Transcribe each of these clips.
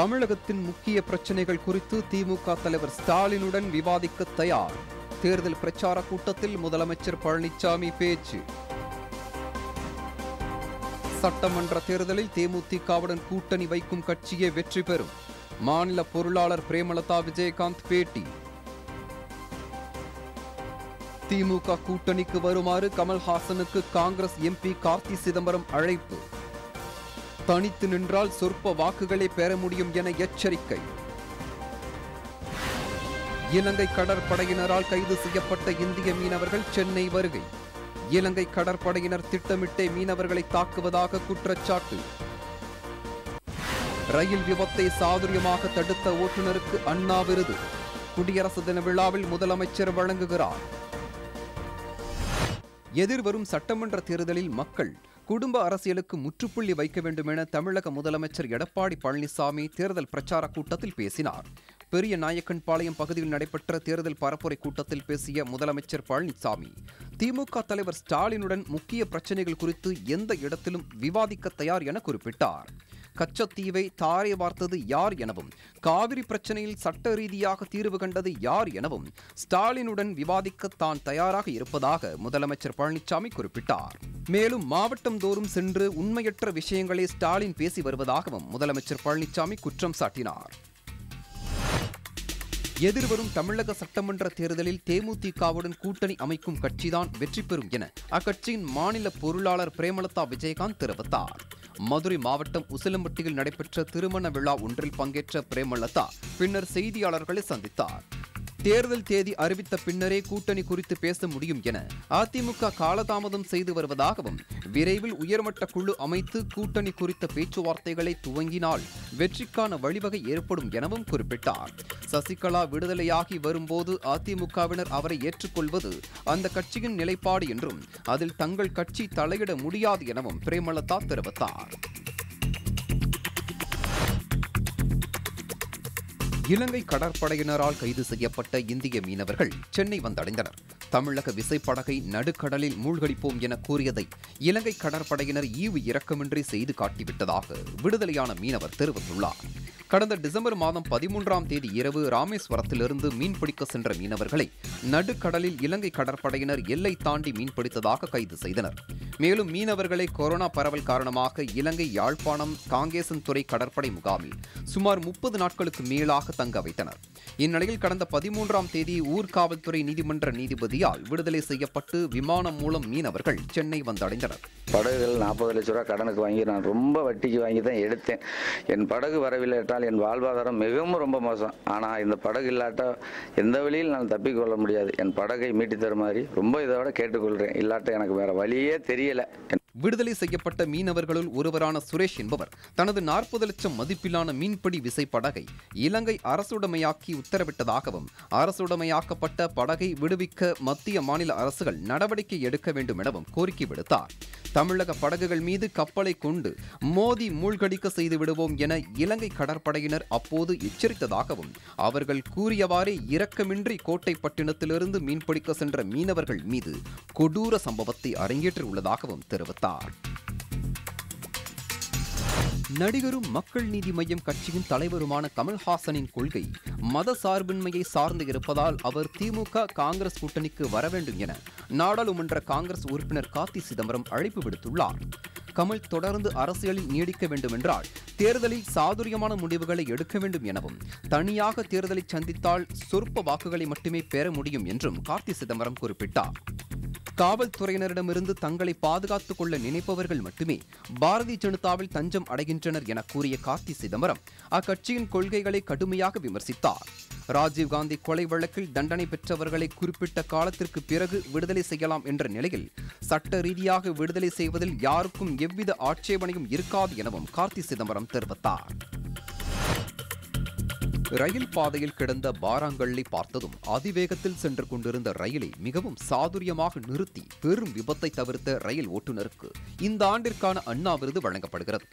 தமிழகத்தின் முக்கிய பிரச்சனைகள் குறித்து திமுக தலைவர் ஸ்டாலினுடன் விவாதிக்க தயார். தேர்தல் பிரச்சார கூட்டத்தில் முதலமைச்சர் பழனிசாமி பேச்சு. சட்டமன்ற தேர்தலில் தேமுதிகவுடன் கூட்டணி வைக்கும் கட்சியே வெற்றி பெறும். மாநில பொருளாளர் பிரேமலதா விஜயகாந்த் பேட்டி. திமுக கூட்டணிக்கு வருமாறு கமல்ஹாசனுக்கு காங்கிரஸ் எம்பி கார்த்தி சிதம்பரம் அழைப்பு. தனித்து நின்றால் சொற்ப வாக்குகளை பெற முடியும் என எச்சரிக்கை. இலங்கை கடற்படையினரால் கைது செய்யப்பட்ட இந்திய மீனவர்கள் சென்னை வருகை. இலங்கை கடற்படையினர் திட்டமிட்டே மீனவர்களை தாக்குவதாக குற்றச்சாட்டு. ரயில் விபத்தை சாதுரியமாக தடுத்த ஓட்டுநருக்கு அண்ணா விருது. குடியரசு தின விழாவில் முதலமைச்சர் வழங்குகிறார். எதிர்வரும் சட்டமன்ற தேர்தலில் மக்கள் குடும்ப அரசியலுக்கு முற்றுப்புள்ளி வைக்க வேண்டும் என தமிழக முதலமைச்சர் எடப்பாடி பழனிசாமி தேர்தல் பிரச்சார கூட்டத்தில் பேசினார். பெரிய நாயக்கன்பாளையம் பகுதியில் நடைபெற்ற தேர்தல் பரப்புரை கூட்டத்தில் பேசிய முதலமைச்சர் பழனிசாமி திமுக தலைவர் ஸ்டாலினுடன் முக்கிய பிரச்சனைகள் குறித்து எந்த இடத்திலும் விவாதிக்க தயார் என குறிப்பிட்டார். கச்சத்தீவை தாரை வார்த்தது யார் எனவும் காவிரி பிரச்சனையில் சட்ட ரீதியாக தீர்வு கண்டது யார் எனவும் ஸ்டாலினுடன் விவாதிக்க தான் தயாராக இருப்பதாக முதலமைச்சர் பழனிசாமி குறிப்பிட்டார். மேலும் மாவட்டம் தோறும் சென்று உண்மையற்ற விஷயங்களை ஸ்டாலின் பேசி வருவதாகவும் முதலமைச்சர் பழனிசாமி குற்றம் சாட்டினார். எதிர்வரும் தமிழக சட்டமன்ற தேர்தலில் தேமுதிகவுடன் கூட்டணி அமைக்கும் கட்சிதான் வெற்றி பெறும் என அக்கட்சியின் மாநில பொருளாளர் பிரேமலதா விஜயகாந்த் தெரிவித்தார். மதுரை மாவட்டம் உசிலம்பட்டியில் நடைபெற்ற திருமண விழா ஒன்றில் பங்கேற்ற பிரேமலதா பின்னர் செய்தியாளர்களை சந்தித்தார். தேர்தல் தேதி அறிவித்த பின்னரே கூட்டணி குறித்து பேச முடியும் என அதிமுக காலதாமதம் செய்து வருவதாகவும் விரைவில் உயர்மட்ட குழு அமைத்து கூட்டணி குறித்த பேச்சுவார்த்தைகளை துவங்கினால் வெற்றிக்கான வழிவகை ஏற்படும் எனவும் குறிப்பிட்டார். சசிகலா விடுதலையாகி வரும்போது அதிமுகவினர் அவரை ஏற்றுக்கொள்வது அந்த கட்சியின் நிலைப்பாடு என்றும் அதில் தங்கள் கட்சி தலையிட முடியாது எனவும் பிரேமலதா தெரிவித்தார். இலங்கை கடற்படையினரால் கைது செய்யப்பட்ட இந்திய மீனவர்கள் சென்னை வந்தடைந்தனர். தமிழக விசைப்படகை நடுக்கடலில் மூழ்கடிப்போம் என கூறியதை இலங்கை கடற்படையினர் ஈவு இரக்கமின்றி செய்து காட்டிவிட்டதாக விடுதலையான மீனவர் தெரிவித்துள்ளார். கடந்த டிசம்பர் மாதம் பதிமூன்றாம் தேதி இரவு ராமேஸ்வரத்திலிருந்து மீன்பிடிக்க சென்ற மீனவர்களை நடுக்கடலில் இலங்கை கடற்படையினர் எல்லை தாண்டி மீன்பிடித்ததாக கைது செய்தனர். மேலும் மீனவர்களை கொரோனா பரவல் காரணமாக இலங்கை யாழ்ப்பாணம் காங்கேசன்துறை கடற்படை முகாமில் சுமார் முப்பது நாட்களுக்கு மேலாக தங்க வைத்தனர். இந்நிலையில் கடந்த பதிமூன்றாம் தேதி ஊர்காவல்துறை நீதிமன்ற நீதிபதியால் விடுதலை செய்யப்பட்டு விமானம் மூலம் மீனவர்கள் சென்னை வந்தடைந்தனர். படகுகள் நாற்பது லட்ச ரூபா கடனுக்கு வாங்கி நான் ரொம்ப வட்டிக்கு வாங்கி தான் எடுத்தேன். என் படகு வரவில்லை என்றால் என் வாழ்வாதாரம் மிகவும் ரொம்ப மோசம். ஆனால் இந்த படகு இல்லாட்டா எந்த வழியில் நான் தப்பிக்கொள்ள முடியாது. என் படகை மீட்டி தருமாறி ரொம்ப இதோட கேட்டுக்கொள்கிறேன். இல்லாட்ட எனக்கு வேற வழியே தெரியல. விடுதலை செய்யப்பட்ட மீனவர்களுள் ஒருவரான சுரேஷ் என்பவர் தனது நாற்பது லட்சம் மதிப்பிலான மீன்பிடி விசைப்படகை இலங்கை அரசுடைமையாக்கி உத்தரவிட்டதாகவும் அரசுடைமையாக்கப்பட்ட படகை விடுவிக்க மத்திய மாநில அரசுகள் நடவடிக்கை எடுக்க வேண்டும் எனவும் கோரிக்கை விடுத்தார். தமிழக படகுகள் மீது கப்பலை கொண்டு மோதி மூழ்கடிக்க செய்து விடுவோம் என இலங்கை கடற்படையினர் அப்போது எச்சரித்ததாகவும் அவர்கள் கூறியவாறே இரக்கமின்றி கோட்டைப்பட்டினத்திலிருந்து மீன்பிடிக்க சென்ற மீனவர்கள் மீது கொடூர சம்பவத்தை அரங்கேற்றியுள்ளதாகவும் தெரிவித்தார். தெரிவித்தார் நடிகரும் மக்கள் நீதி மையம் கட்சியின் தலைவருமான கமல்ஹாசனின் கொள்கை மத சார்பின்மையை சார்ந்து இருப்பதால் அவர் திமுக காங்கிரஸ் கூட்டணிக்கு வர வேண்டும் என நாடாளுமன்ற காங்கிரஸ் உறுப்பினர் கார்த்தி சிதம்பரம் அழைப்பு விடுத்துள்ளார். கமல் தொடர்ந்து அரசியலில் நீடிக்க வேண்டுமென்றால் தேர்தலில் சாதுரியமான முடிவுகளை எடுக்க வேண்டும் எனவும் தனியாக தேர்தலை சந்தித்தால் சொற்ப வாக்குகளை மட்டுமே பெற முடியும் என்றும் கார்த்தி சிதம்பரம் குறிப்பிட்டார். காவல்துறையினரிடமிருந்து தங்களை பாதுகாத்துக் கொள்ள நினைப்பவர்கள் மட்டுமே பாரதிய ஜனதாவில் தஞ்சம் அடைகின்றனர் என கூறிய கார்த்தி சிதம்பரம் அக்கட்சியின் கொள்கைகளை கடுமையாக விமர்சித்தார். ராஜீவ்காந்தி கொலை வழக்கில் தண்டனை பெற்றவர்களை குறிப்பிட்ட காலத்திற்கு பிறகு விடுதலை செய்யலாம் என்ற நிலையில் சட்ட ரீதியாக விடுதலை செய்வதில் யாருக்கும் எவ்வித ஆட்சேபனையும் இருக்காது எனவும் கார்த்தி சிதம்பரம் தெரிவித்தார். ரயில் பாதையில் கிடந்த பாராங்கல்லை பார்த்ததும் அதிவேகத்தில் சென்று கொண்டிருந்த ரயிலை மிகவும் சாதுரியமாக நிறுத்தி பெரும் விபத்தை தவிர்த்த ரயில் ஓட்டுநருக்கு இந்த ஆண்டிற்கான அண்ணா விருது வழங்கப்படுகிறது.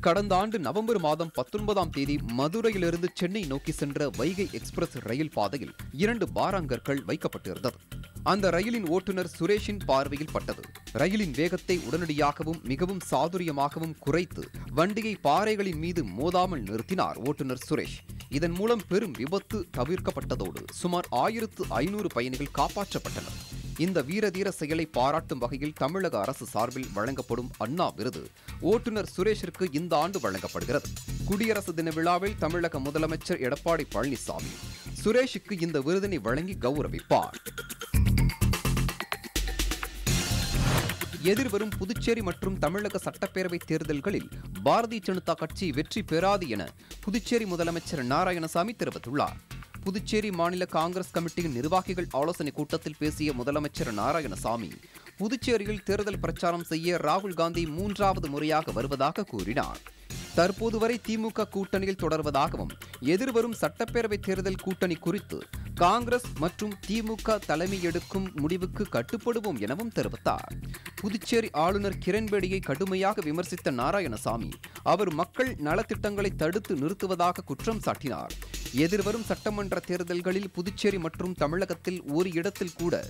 கடந்த ஆண்டு நவம்பர் மாதம் பத்தொன்பதாம் தேதி மதுரையிலிருந்து சென்னை நோக்கி சென்ற வைகை எக்ஸ்பிரஸ் ரயில் பாதையில் இரண்டு பாராங்கற்கள் வைக்கப்பட்டிருந்தது. அந்த ரயிலின் ஓட்டுநர் சுரேஷின் பார்வையில் பட்டது. ரயிலின் வேகத்தை உடனடியாகவும் மிகவும் சாதுரியமாகவும் குறைத்து வண்டியை பாறைகளின் மீது மோதாமல் நிறுத்தினார் ஓட்டுநர் சுரேஷ். இதன் மூலம் பெரும் விபத்து தவிர்க்கப்பட்டதோடு சுமார் ஆயிரத்து ஐநூறு பயணிகள் காப்பாற்றப்பட்டனர். இந்த வீரதீர செயலை பாராட்டும் வகையில் தமிழக அரசு சார்பில் வழங்கப்படும் அண்ணா விருது ஓட்டுநர் சுரேஷிற்கு இந்த ஆண்டு வழங்கப்படுகிறது. குடியரசு தின விழாவில் தமிழக முதலமைச்சர் எடப்பாடி பழனிசாமி சுரேஷுக்கு இந்த விருதினை வழங்கி கௌரவிப்பார். எதிர்வரும் புதுச்சேரி மற்றும் தமிழக சட்டப்பேரவை தேர்தல்களில் பாரதிய ஜனதா கட்சி வெற்றி பெறாது என புதுச்சேரி முதலமைச்சர் நாராயணசாமி தெரிவித்துள்ளார். புதுச்சேரி மாநில காங்கிரஸ் கமிட்டியின் நிர்வாகிகள் ஆலோசனை கூட்டத்தில் பேசிய முதலமைச்சர் நாராயணசாமி புதுச்சேரியில் தேர்தல் பிரச்சாரம் செய்ய ராகுல் காந்தி மூன்றாவது முறையாக வருவதாக கூறினார். தற்போது வரை திமுக கூட்டணியில் தொடர்வதாகவும் எதிர்வரும் சட்டப்பேரவை தேர்தல் கூட்டணி குறித்து காங்கிரஸ் மற்றும் திமுக தலைமை எடுக்கும் முடிவுக்கு கட்டுப்படுவோம் எனவும் தெரிவித்தார். புதுச்சேரி ஆளுநர் கிரண்பேடியை கடுமையாக விமர்சித்த நாராயணசாமி அவர் மக்கள் நலத்திட்டங்களை தடுத்து நிறுத்துவதாக குற்றம் சாட்டினார். எதிர்வரும் சட்டமன்ற தேர்தல்களில் புதுச்சேரி மற்றும் தமிழகத்தில் ஒரு இடத்தில் கூட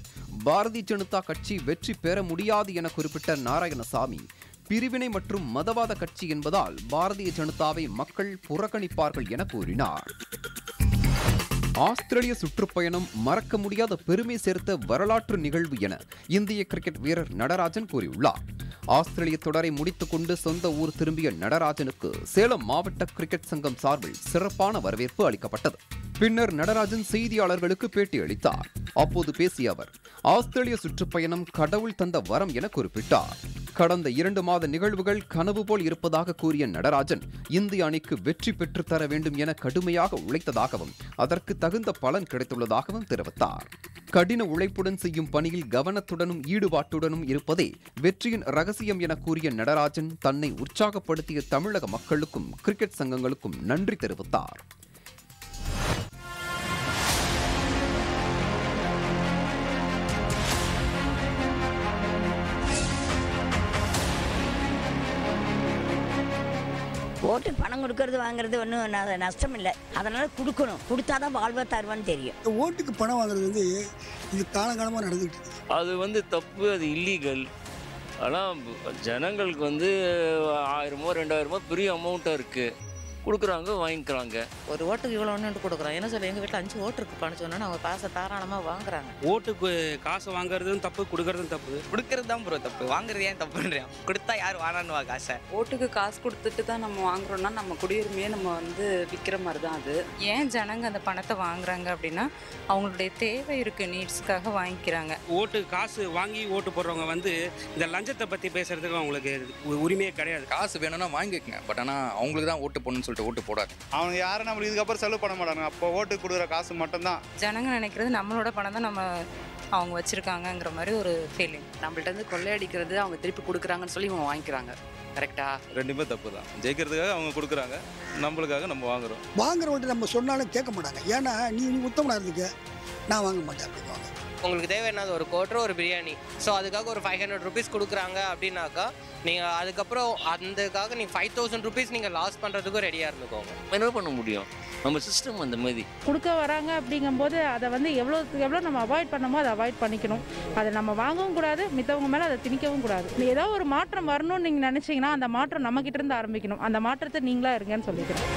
பாரதிய ஜனதா கட்சி வெற்றி பெற முடியாது என குறிப்பிட்ட நாராயணசாமி பிரிவினை மற்றும் மதவாத கட்சி என்பதால் பாரதிய ஜனதாவை மக்கள் புறக்கணிப்பார்கள் என கூறினார். ஆஸ்திரேலிய சுற்றுப்பயணம் மறக்க முடியாத பெருமை சேர்த்த வரலாற்று நிகழ்வு என இந்திய கிரிக்கெட் வீரர் நடராஜன் கூறியுள்ளார். ஆஸ்திரேலிய தொடரை முடித்துக்கொண்டு சொந்த ஊர் திரும்பிய நடராஜனுக்கு சேலம் மாவட்ட கிரிக்கெட் சங்கம் சார்பில் சிறப்பான வரவேற்பு அளிக்கப்பட்டது. பின்னர் நடராஜன் செய்தியாளர்களுக்கு பேட்டி அளித்தார். அப்போது பேசிய அவர் ஆஸ்திரேலிய சுற்றுப்பயணம் கடவுள் தந்த வரம் என குறிப்பிட்டார். கடந்த இரண்டு மாத நிகழ்வுகள் கனவு போல் இருப்பதாக கூறிய நடராஜன் இந்திய அணிக்கு வெற்றி பெற்று தர வேண்டும் என கடுமையாக உழைத்ததாகவும் அதற்கு தகுந்த பலன் கிடைத்துள்ளதாகவும் தெரிவித்தார். கடின உழைப்புடன் செய்யும் பணியில் கவனத்துடனும் ஈடுபாட்டுடனும் இருப்பதே வெற்றியின் ரகசியம் என கூறிய நடராஜன் தன்னை உற்சாகப்படுத்திய தமிழக மக்களுக்கும் கிரிக்கெட் சங்கங்களுக்கும் நன்றி தெரிவித்தார். ஓட்டு பணம் கொடுக்கறது வாங்குறது ஒன்றும் நஷ்டம் இல்லை அதனால கொடுக்கணும். கொடுத்தாதான் வாழ்வா தருவான்னு தெரியும். ஓட்டுக்கு பணம் வாங்குறது வந்து இது காலங்காலமாக நடந்துகிட்டு இருக்கு. அது வந்து தப்பு அது இல்லீகல் ஆனால் ஜனங்களுக்கு வந்து ஆயிரமோ ரெண்டாயிரமோ பெரிய அமௌண்ட்டாக இருக்குது கொடுக்குறாங்க வாங்கிக்கிறாங்க. ஒரு ஓட்டுக்கு இவ்வளோன்னு கொடுக்குறோம். என்ன சொல்லி எங்கள் வீட்டில் அஞ்சு ஓட்டு இருக்குப்பான்னு சொன்னோன்னா அவங்க காசை தாராளமாக வாங்குறாங்க. ஓட்டுக்கு காசு வாங்குறதும் தப்பு கொடுக்கறதும் தப்பு. கொடுக்கறது தான் ப்ரோ தப்பு. வாங்குறது ஏன் தப்புன்றியா கொடுத்தா யார் வானான்னுவா காசை? ஓட்டுக்கு காசு கொடுத்துட்டு தான் நம்ம வாங்குறோம்னா நம்ம குடியுரிமையை நம்ம வந்து விற்கிற மாதிரி தான் அது. ஏன் ஜனங்க அந்த பணத்தை வாங்குறாங்க அப்படின்னா அவங்களுடைய தேவை இருக்கு நீட்ஸ்க்காக வாங்கிக்கிறாங்க. ஓட்டு காசு வாங்கி ஓட்டு போடுறவங்க வந்து இந்த லஞ்சத்தை பற்றி பேசுறதுக்கு அவங்களுக்கு உ- உரிமையே கிடையாது. காசு வேணும்னா வாங்கிக்கங்க. பட் ஆனால் அவங்களுக்கு தான் ஓட்டு போடணும்னு சொல்லிட்டு ஓட்டு போடாது. அவங்க யாரும் நம்மளுக்கு இதுக்கப்புறம் செலவு பண்ண மாட்டாங்க அப்போ ஓட்டு கொடுக்குற காசு மட்டும்தான். ஜனங்க நினைக்கிறது நம்மளோட பணம் தான் நம்ம அவங்க வச்சிருக்காங்கங்கிற மாதிரி ஒரு ஃபீலிங் நம்மள்ட்ட இருந்து கொள்ளையடிக்கிறது அவங்க திருப்பி கொடுக்குறாங்கன்னு சொல்லி இவங்க வாங்கிக்கிறாங்க. கரெக்டா ரெண்டுமே தப்பு தான் ஜெயிக்கிறதுக்காக அவங்க கொடுக்குறாங்க. நம்மளுக்காக நம்ம வாங்குறோம். வாங்குறவன்ட்டு நம்ம சொன்னாலும் கேட்க மாட்டாங்க. ஏன்னா நீ நீ உத்தமனா இருந்துக்க? நான் வாங்க மாட்டேன் அப்படிங்குவாங்க உங்களுக்கு தேவை என்னது? ஒரு கோட்டர் ஒரு பிரியாணி ஸோ அதுக்காக ஒரு ஃபைவ் ஹண்ட்ரட் ருபீஸ் கொடுக்குறாங்க அப்படின்னாக்கா நீங்கள் அதுக்கப்புறம் அதுக்காக நீங்கள் ஃபைவ் தௌசண்ட் ருபீஸ் நீங்கள் லாஸ் பண்ணுறதுக்கும் ரெடியாக இருந்துக்கோங்க. என்ன பண்ண முடியும்? நம்ம சிஸ்டம் அந்த மாதிரி. கொடுக்க வராங்க அப்படிங்கும்போது அதை வந்து எவ்வளோ எவ்வளோ நம்ம அவாய்ட் பண்ணமோ அதை அவாய்ட் பண்ணிக்கணும். அதை நம்ம வாங்கவும் கூடாது மித்தவங்க மேலே அதை திணிக்கவும் கூடாது. நீ ஏதோ ஒரு மாற்றம் வரணும்னு நீங்கள் நினச்சிங்கன்னா அந்த மாற்றம் நம்மக்கிட்ட இருந்து ஆரம்பிக்கணும். அந்த மாற்றத்தை நீங்களா இருங்கன்னு சொல்லிக்கிறேன்.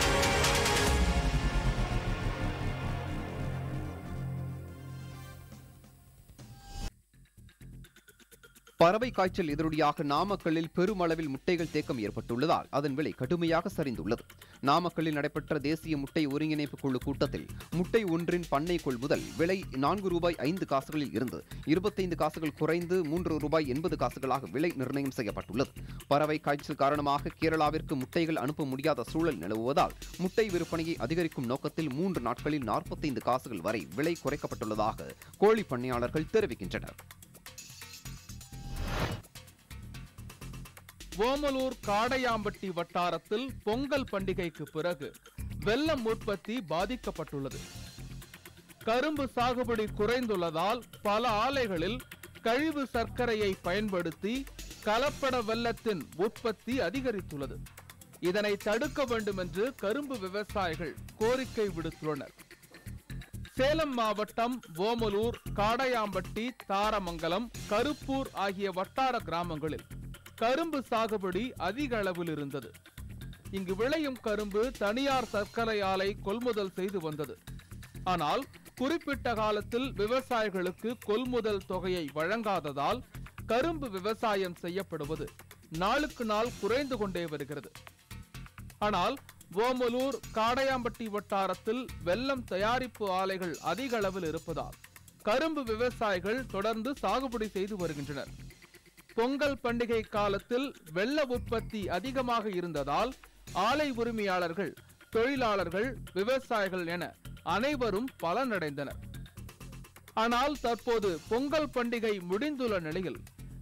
பறவை காய்ச்சல் எதிரொலியாக நாமக்கல்லில் பெருமளவில் முட்டைகள் தேக்கம் ஏற்பட்டுள்ளதால் அதன் விலை கடுமையாக சரிந்துள்ளது. நாமக்கல்லில் நடைபெற்ற தேசிய முட்டை ஒருங்கிணைப்பு குழு கூட்டத்தில் முட்டை ஒன்றின் பண்ணை கொள்முதல் விலை நான்கு ரூபாய் ஐந்து காசுகளில் இருந்து இருபத்தைந்து காசுகள் குறைந்து மூன்று ரூபாய் எண்பது காசுகளாக விலை நிர்ணயம் செய்யப்பட்டுள்ளது. பறவை காய்ச்சல் காரணமாக கேரளாவிற்கு முட்டைகள் அனுப்ப முடியாத சூழல் நிலவுவதால் முட்டை விற்பனையை அதிகரிக்கும் நோக்கத்தில் மூன்று நாட்களில் நாற்பத்தைந்து காசுகள் வரை விலை குறைக்கப்பட்டுள்ளதாக கோழி பண்ணையாளர்கள் தெரிவிக்கின்றனர். ஓமலூர் காடையாம்பட்டி வட்டாரத்தில் பொங்கல் பண்டிகைக்கு பிறகு வெள்ளம் உற்பத்தி பாதிக்கப்பட்டுள்ளது. கரும்பு சாகுபடி குறைந்துள்ளதால் பல ஆலைகளில் கழிவு சர்க்கரையை பயன்படுத்தி கலப்பட வெள்ளத்தின் உற்பத்தி அதிகரித்துள்ளது. இதனை தடுக்க வேண்டும் என்று கரும்பு விவசாயிகள் கோரிக்கை விடுத்துள்ளனர். சேலம் மாவட்டம் ஓமலூர் காடையாம்பட்டி தாரமங்கலம் கருப்பூர் ஆகிய வட்டார கிராமங்களில் கரும்பு சாகுபடி அதிக அளவில் இருந்தது. இங்கு விளையும் கரும்பு தனியார் சர்க்கரை ஆலை கொள்முதல் செய்து வந்தது. ஆனால் குறிப்பிட்ட காலத்தில் விவசாயிகளுக்கு கொள்முதல் தொகையை வழங்காததால் கரும்பு விவசாயம் செய்யப்படுவது நாளுக்கு நாள் குறைந்து கொண்டே வருகிறது. ஆனால் ஓமலூர் காடையாம்பட்டி வட்டாரத்தில் வெள்ளம் தயாரிப்பு ஆலைகள் அதிக அளவில் இருப்பதால் கரும்பு விவசாயிகள் தொடர்ந்து சாகுபடி செய்து வருகின்றனர். பொங்கல் பண்டிகை காலத்தில் வெள்ள உற்பத்தி அதிகமாக இருந்ததால் ஆலை உரிமையாளர்கள் தொழிலாளர்கள் விவசாயிகள் என அனைவரும் பலனடைந்தனர். ஆனால் தற்போது பொங்கல் பண்டிகை முடிந்துள்ள நிலையில்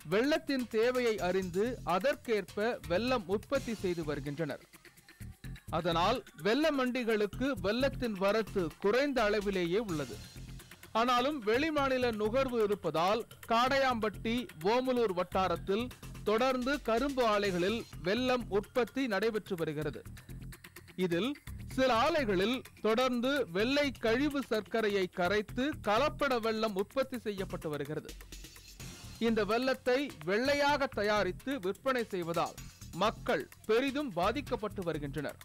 வெள்ளத்தின் தேவையை அறிந்து அதற்கேற்ப வெள்ளம் உற்பத்தி செய்து வருகின்றனர். அதனால் வெள்ள மண்டிகளுக்கு வெள்ளத்தின் வரத்து குறைந்த அளவிலேயே உள்ளது. ஆனாலும் வெளிமாநில நுகர்வு இருப்பதால் காடையாம்பட்டி ஓமலூர் வட்டாரத்தில் தொடர்ந்து கரும்பு ஆலைகளில் வெள்ளம் உற்பத்தி நடைபெற்று வருகிறது. இதில் சில ஆலைகளில் தொடர்ந்து வெள்ளை கழிவு சர்க்கரையை கரைத்து கலப்பட வெள்ளம் உற்பத்தி செய்யப்பட்டு வருகிறது. இந்த வெள்ளத்தை வெள்ளையாக தயாரித்து விற்பனை செய்வதால் மக்கள் பெரிதும் பாதிக்கப்பட்டு வருகின்றனர்.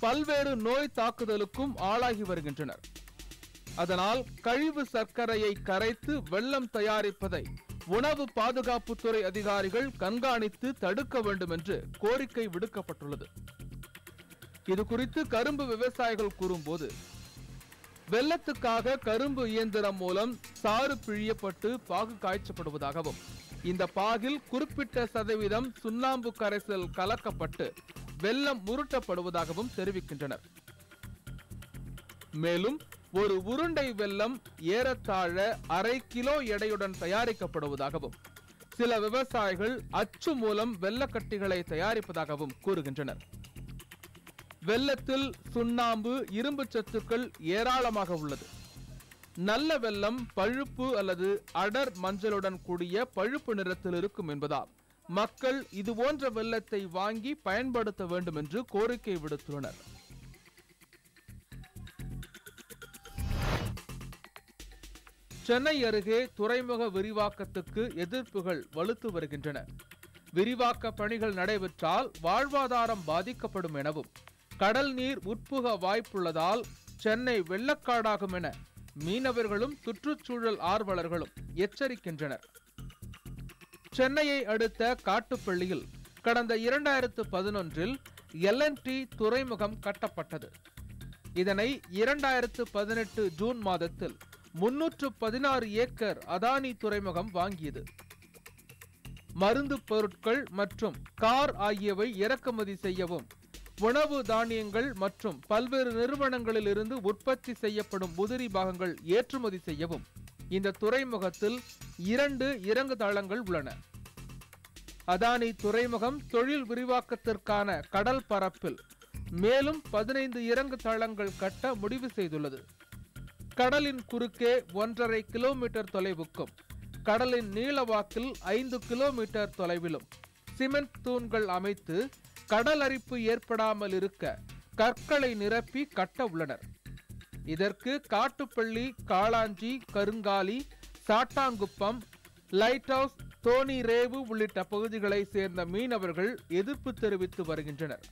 பல்வேறு நோய் தாக்குதலுக்கும் ஆளாகி வருகின்றனர். அதனால் கழிவு சர்க்கரையை கரைத்து வெள்ளம் தயாரிப்பதை உணவு பாதுகாப்புத்துறை அதிகாரிகள் கண்காணித்து தடுக்க வேண்டும் என்று கோரிக்கை விடுக்கப்பட்டுள்ளது. இது குறித்து கரும்பு விவசாயிகள் கூறும்போது வெள்ளத்துக்காக கரும்பு இயந்திரம் மூலம் சாறு பிழியப்பட்டு பாகு காய்ச்சப்படுவதாகவும் இந்த பாகில் குறிப்பிட்ட சதவீதம் சுண்ணாம்பு கரைசல் கலக்கப்பட்டு வெள்ளம் முருட்டப்படுவதாகவும் தெரிவிக்கின்றனர். மேலும் ஒரு உருண்டை வெல்லம் ஏறத்தாழ அரை கிலோ எடையுடன் தயாரிக்கப்படுவதாகவும் சில விவசாயிகள் அச்சு மூலம் வெள்ளக்கட்டிகளை தயாரிப்பதாகவும் கூறுகின்றனர். வெள்ளத்தில் சுண்ணாம்பு இரும்பு சத்துக்கள் ஏராளமாக உள்ளது. நல்ல வெள்ளம் பழுப்பு அல்லது அடர் மஞ்சளுடன் கூடிய பழுப்பு நிறத்தில் இருக்கும் என்பதால் மக்கள் இது போன்ற வெள்ளத்தை வாங்கி பயன்படுத்த வேண்டும் என்று கோரிக்கை விடுத்துள்ளனர். சென்னை அருகே துறைமுக விரிவாக்கத்துக்கு எதிர்ப்புகள் வலுத்து வருகின்றன. விரிவாக்க பணிகள் நடைபெற்றால் வாழ்வாதாரம் பாதிக்கப்படும் எனவும் கடல் நீர் உட்புக வாய்ப்புள்ளதால் சென்னை வெள்ளக்காடாகும் என மீனவர்களும் சுற்றுச்சூழல் ஆர்வலர்களும் எச்சரிக்கின்றனர். சென்னையை அடுத்த காட்டுப்பள்ளியில் கடந்த இரண்டாயிரத்து பதினொன்றில் எல்என்டி துறைமுகம் கட்டப்பட்டது. இதனை இரண்டாயிரத்து பதினெட்டு ஜூன் மாதத்தில் முன்னூற்று பதினாறு ஏக்கர் அதானி துறைமுகம் வாங்கியது. மருந்து பொருட்கள் மற்றும் கார் ஆகியவை இறக்குமதி செய்யவும் உணவு தானியங்கள் மற்றும் பல்வேறு நிறுவனங்களில் இருந்து உற்பத்தி செய்யப்படும் உதிரி பாகங்கள் ஏற்றுமதி செய்யவும் இந்த துறைமுகத்தில் இரண்டு இறங்கு தளங்கள் உள்ளன. அதானி துறைமுகம் தொழில் விரிவாக்கத்திற்கான கடல் பரப்பில் மேலும் பதினைந்து இறங்கு தளங்கள் கட்ட முடிவு செய்துள்ளது. கடலின் குறுக்கே ஒன்றரை கிலோமீட்டர் தொலைவுக்கும் கடலின் நீளவாக்கில் ஐந்து கிலோமீட்டர் தொலைவிலும் சிமெண்ட் தூண்கள் அமைத்து கடல் அரிப்பு ஏற்படாமல் இருக்க கற்களை நிரப்பி கட்ட உள்ளனர். இதற்கு காட்டுப்பள்ளி காளாஞ்சி கருங்காலி சாட்டாங்குப்பம் லைட் ஹவுஸ் தோணி ரேவு உள்ளிட்ட பகுதிகளை சேர்ந்த மீனவர்கள் எதிர்ப்பு தெரிவித்து வருகின்றனர்.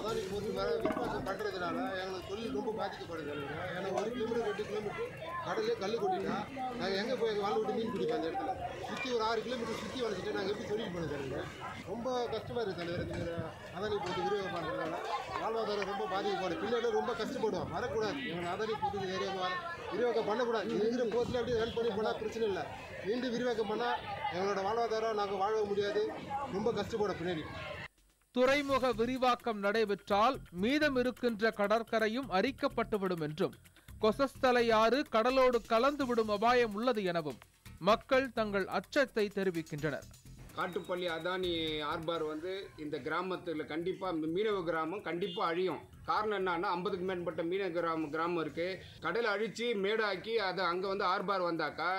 அதான் போட்டு மேலே விரிவாக்கம் பண்ணுறதுனால எங்களுக்கு தொழில் ரொம்ப பாதிக்கப்படுது. ஏன்னா ஒரு கிலோமீட்டர் ரெண்டு கிலோமீட்டர் கடலே கல் கொட்டிட்டா நாங்கள் எங்கே போய் எங்கள் வாழ் விட்டு மீன் பிடிப்போம் அந்த இடத்துல? சுற்றி ஒரு ஆறு கிலோமீட்டர் சுற்றி வளைச்சிட்டு நாங்கள் எப்படி தொழில் பண்ண தருங்க ரொம்ப கஷ்டமாக இருக்குது தலைவர் இந்த அதானி போட்டு விரிவாக பண்ணுறதுனால வாழ்வாதாரம் ரொம்ப பாதிக்கப்படும். பிள்ளைகள் ரொம்ப கஷ்டப்படுவோம். வரக்கூடாது. எங்களை அதானி போட்டு ஏரியா வர விரிவாக்கம் பண்ணக்கூடாது. இருக்கிற போத்தில் அப்படியே ஹெல்ப் பண்ணி போனால் பிரச்சனை இல்லை. மீண்டும் விரிவாக்கம் பண்ணால் எங்களோட வாழ்வாதாரம் நாங்கள் வாழ முடியாது. ரொம்ப கஷ்டப்படும் பின்னாடி. துறைமுக விரிவாக்கம் நடைபெற்றால் மீதம் இருக்கின்ற கடற்கரையும் அரிக்கப்பட்டுவிடும் என்றும் கொசஸ்தலை ஆறு கடலோடு கலந்துவிடும் அபாயம் உள்ளது எனவும் மக்கள் தங்கள் அச்சத்தை தெரிவிக்கின்றனர். காட்டுப்பள்ளி அதானி ஆர்பார் வந்து இந்த கிராமத்தில் கண்டிப்பாக மீனவ கிராமம் கண்டிப்பாக அழியும். காரணம் என்னன்னா ஐம்பதுக்கு மேற்பட்ட மீனவ கிராமம் கிராமம் இருக்குது கடலை அழித்து மேடாக்கி அதை அங்கே வந்து ஆர்பார் வந்தாக்கா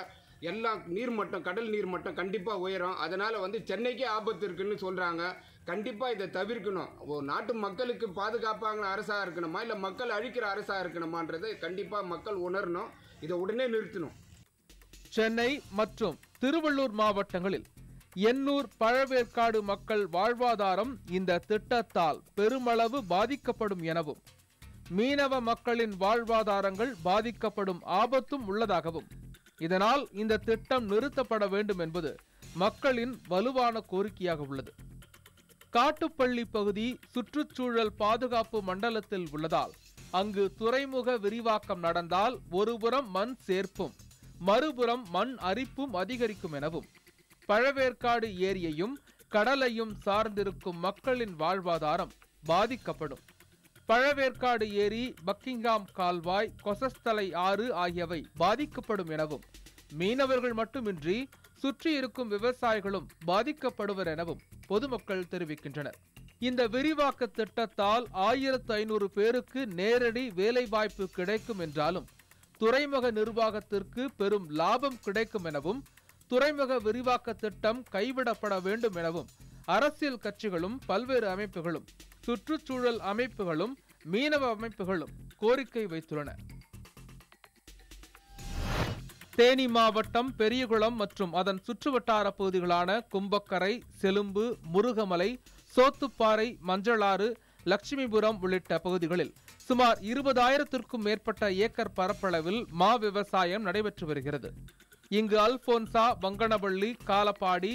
எல்லாம் நீர்மட்டம் கடல் நீர்மட்டம் கண்டிப்பாக உயரும். அதனால் வந்து சென்னைக்கே ஆபத்து இருக்குன்னு சொல்கிறாங்க கண்டிப்பாக இதை தவிர்க்கணும். ஒரு நாட்டு மக்களுக்கு பாதுகாப்பாங்கிற அரசாக இருக்கணுமா? இல்லை மக்கள் அழிக்கிற அரசாக இருக்கணுமான்றதை கண்டிப்பாக மக்கள் உணரணும். இதை உடனே நிறுத்தணும். சென்னை மற்றும் திருவள்ளூர் மாவட்டங்களில் எண்ணூர் பழவேற்காடு மக்கள் வாழ்வாதாரம் இந்த திட்டத்தால் பெருமளவு பாதிக்கப்படும் எனவும் மீனவ மக்களின் வாழ்வாதாரங்கள் பாதிக்கப்படும் ஆபத்தும் உள்ளதாகவும் இதனால் இந்த திட்டம் நிறுத்தப்பட வேண்டும் என்பது மக்களின் வலுவான கோரிக்கையாக உள்ளது. காட்டுப்பள்ளி பகுதி சுற்றுச்சூழல் பாதுகாப்பு மண்டலத்தில் உள்ளதால் அங்கு துறைமுக விரிவாக்கம் நடந்தால் ஒருபுறம் மண் சேர்ப்பும் மறுபுறம் மண் அரிப்பும் அதிகரிக்கும் எனவும் பழவேற்காடு ஏரியையும் கடலையும் சார்ந்திருக்கும் மக்களின் வாழ்வாதாரம் பாதிக்கப்படும். பழவேற்காடு ஏரி பக்கிங்காம் கால்வாய் கொசஸ்தலை ஆறு ஆகியவை பாதிக்கப்படும் எனவும் மீனவர்கள் மட்டுமின்றி சுற்றி இருக்கும் விவசாயிகளும் பாதிக்கப்படுவர் எனவும் பொதுமக்கள் தெரிவிக்கின்றனர். இந்த விரிவாக்க திட்டத்தால் ஆயிரத்து ஐநூறு பேருக்கு நேரடி வேலைவாய்ப்பு கிடைக்கும் என்றாலும் துறைமுக நிர்வாகத்திற்கு பெரும் லாபம் கிடைக்கும் எனவும் துறைமுக விரிவாக்க திட்டம் கைவிடப்பட வேண்டும் எனவும் அரசியல் கட்சிகளும் பல்வேறு அமைப்புகளும் சுற்றுச்சூழல் அமைப்புகளும் மீனவ அமைப்புகளும் கோரிக்கை வைத்துள்ளன. தேனி மாவட்டம் பெரியகுளம் மற்றும் அதன் சுற்றுவட்டார பகுதிகளான கும்பக்கரை செலும்பு முருகமலை சோத்துப்பாறை மஞ்சளாறு லட்சுமிபுரம் உள்ளிட்ட பகுதிகளில் சுமார் இருபதாயிரத்திற்கும் மேற்பட்ட ஏக்கர் பரப்பளவில் மா விவசாயம் நடைபெற்று வருகிறது. இங்கு அல்போன்சா வங்கனவள்ளி காலப்பாடி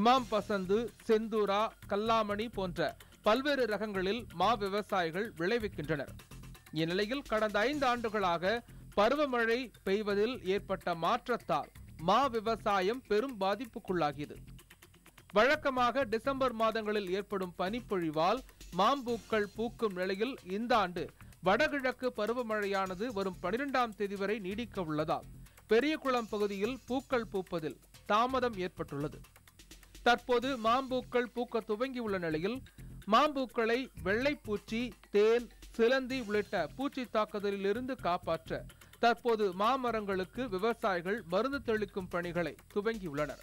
இமாம் பசந்து செந்தூரா கல்லாமணி போன்ற பல்வேறு ரகங்களில் மா விவசாயிகள் விளைவிக்கின்றனர். இந்நிலையில் கடந்த ஐந்து ஆண்டுகளாக பருவமழை பெய்வதில் ஏற்பட்ட மாற்றத்தால் மா விவசாயம் பெரும் பாதிப்புக்குள்ளாகியது. வழக்கமாக டிசம்பர் மாதங்களில் ஏற்படும் பனிப்பொழிவால் மாம்பூக்கள் பூக்கும் நிலையில் இந்த ஆண்டு வடகிழக்கு பருவமழையானது வரும் பனிரெண்டாம் தேதி வரை நீடிக்க உள்ளதால் பெரியகுளம் பகுதியில் பூக்கள் பூப்பதில் தாமதம் ஏற்பட்டுள்ளது. தற்போது மாம்பூக்கள் பூக்க துவங்கியுள்ள நிலையில் மாம்பூக்களை வெள்ளைப்பூச்சி தேன் சிலந்தி உள்ளிட்ட பூச்சி தாக்குதலில் இருந்து காப்பாற்ற தற்போது மாமரங்களுக்கு விவசாயிகள் மருந்து தெளிக்கும் பணிகளை துவங்கியுள்ளனர்.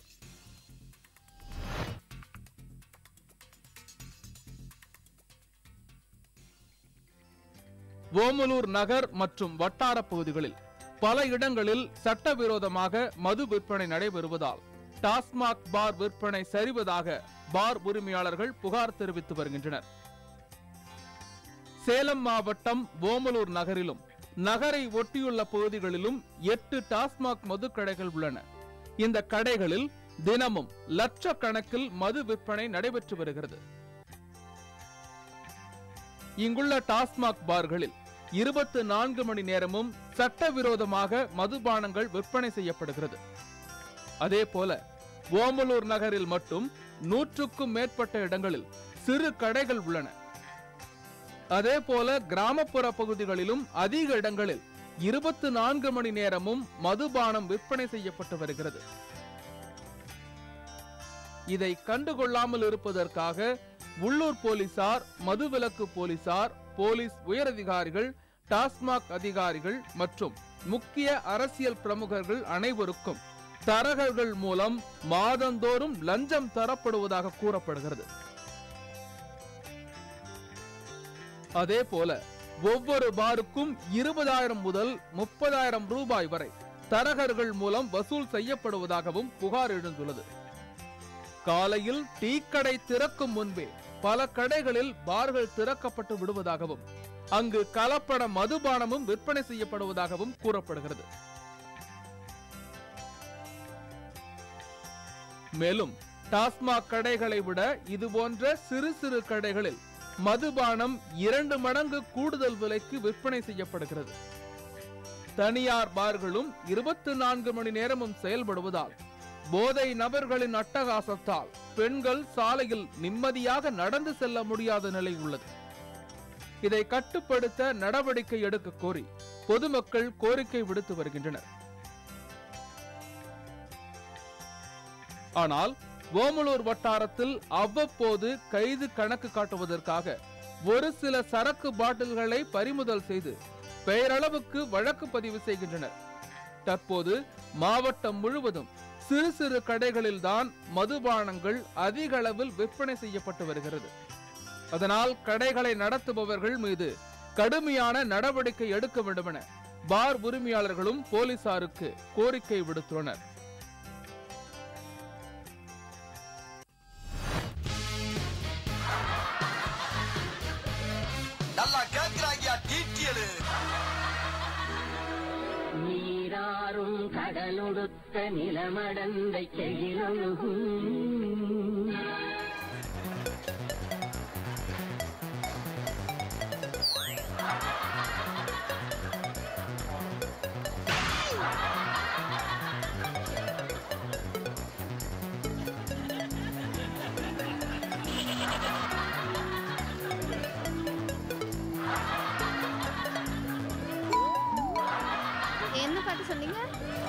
ஓமலூர் நகர் மற்றும் வட்டார பகுதிகளில் பல இடங்களில் சட்டவிரோதமாக மது விற்பனை நடைபெறுவதால் டாஸ்மாக் பார் விற்பனை சரிவதாக பார் உரிமையாளர்கள் புகார் தெரிவித்து வருகின்றனர். சேலம் மாவட்டம் ஓமலூர் நகரிலும் நகரை ஒட்டியுள்ள பகுதிகளிலும் எட்டு டாஸ்மாக் மது கடைகள் உள்ளன. இந்த கடைகளில் தினமும் லட்சக்கணக்கில் மது விற்பனை நடைபெற்று வருகிறது. இங்குள்ள டாஸ்மாக் பார்களில் இருபத்து நான்கு மணி நேரமும் சட்டவிரோதமாக மதுபானங்கள் விற்பனை செய்யப்படுகிறது. அதே போல ஓமலூர் நகரில் மட்டும் நூற்றுக்கும் மேற்பட்ட இடங்களில் சிறு கடைகள் உள்ளன. அதே போல கிராமப்புற பகுதிகளிலும் அதிக இடங்களில் இருபத்து நான்கு மணி நேரமும் மதுபானம் விற்பனை செய்யப்பட்டு வருகிறது. இதை கண்டுகொள்ளாமல் இருப்பதற்காக உள்ளூர் போலீசார் மதுவிலக்கு போலீசார் போலீஸ் உயரதிகாரிகள் டாஸ்மாக் அதிகாரிகள் மற்றும் முக்கிய அரசியல் பிரமுகர்கள் அனைவருக்கும் தரகர்கள் மூலம் மாதந்தோறும் லஞ்சம் தரப்படுவதாக கூறப்படுகிறது. அதே போல ஒவ்வொரு பாருக்கும் இருபதாயிரம் முதல் முப்பதாயிரம் ரூபாய் வரை தரகர்கள் மூலம் வசூல் செய்யப்படுவதாகவும் புகார் எழுந்துள்ளது. காலையில் டீ கடை திறக்கும் முன்பே பல கடைகளில் பார்கள் திறக்கப்பட்டு விடுவதாகவும் அங்கு கலப்பட மதுபானமும் விற்பனை செய்யப்படுவதாகவும் கூறப்படுகிறது. மேலும் டாஸ்மாக் கடைகளை விட இதுபோன்ற சிறு சிறு கடைகளில் மதுபானம் இரண்டு மடங்கு கூடுதல் விலைக்கு விற்பனை செய்யப்படுகிறது. தனியார் பார்களும் இருபத்தி நான்கு மணி நேரமும் செயல்படுவதால் போதை நபர்களின் அட்டகாசத்தால் பெண்கள் சாலையில் நிம்மதியாக நடந்து செல்ல முடியாத நிலை உள்ளது. இதை கட்டுப்படுத்த நடவடிக்கை எடுக்க கோரி பொதுமக்கள் கோரிக்கை விடுத்து வருகின்றனர். ஆனால் ஓமலூர் வட்டாரத்தில் அவ்வப்போது கைது கணக்கு காட்டுவதற்காக ஒரு சில சரக்கு பாட்டில்களை பறிமுதல் செய்து பெயரளவுக்கு வழக்கு பதிவு செய்கின்றனர். தற்போது மாவட்டம் முழுவதும் சிறு சிறு கடைகளில்தான் மதுபானங்கள் அதிக அளவில் விற்பனை செய்யப்பட்டு வருகிறது. அதனால் கடைகளை நடத்துபவர்கள் மீது கடுமையான நடவடிக்கை எடுக்க வேண்டுமென பார் உரிமையாளர்களும் போலீசாருக்கு கோரிக்கை விடுத்துள்ளனர். கொடுத்த நிலமடந்தை செழிலொழுகும்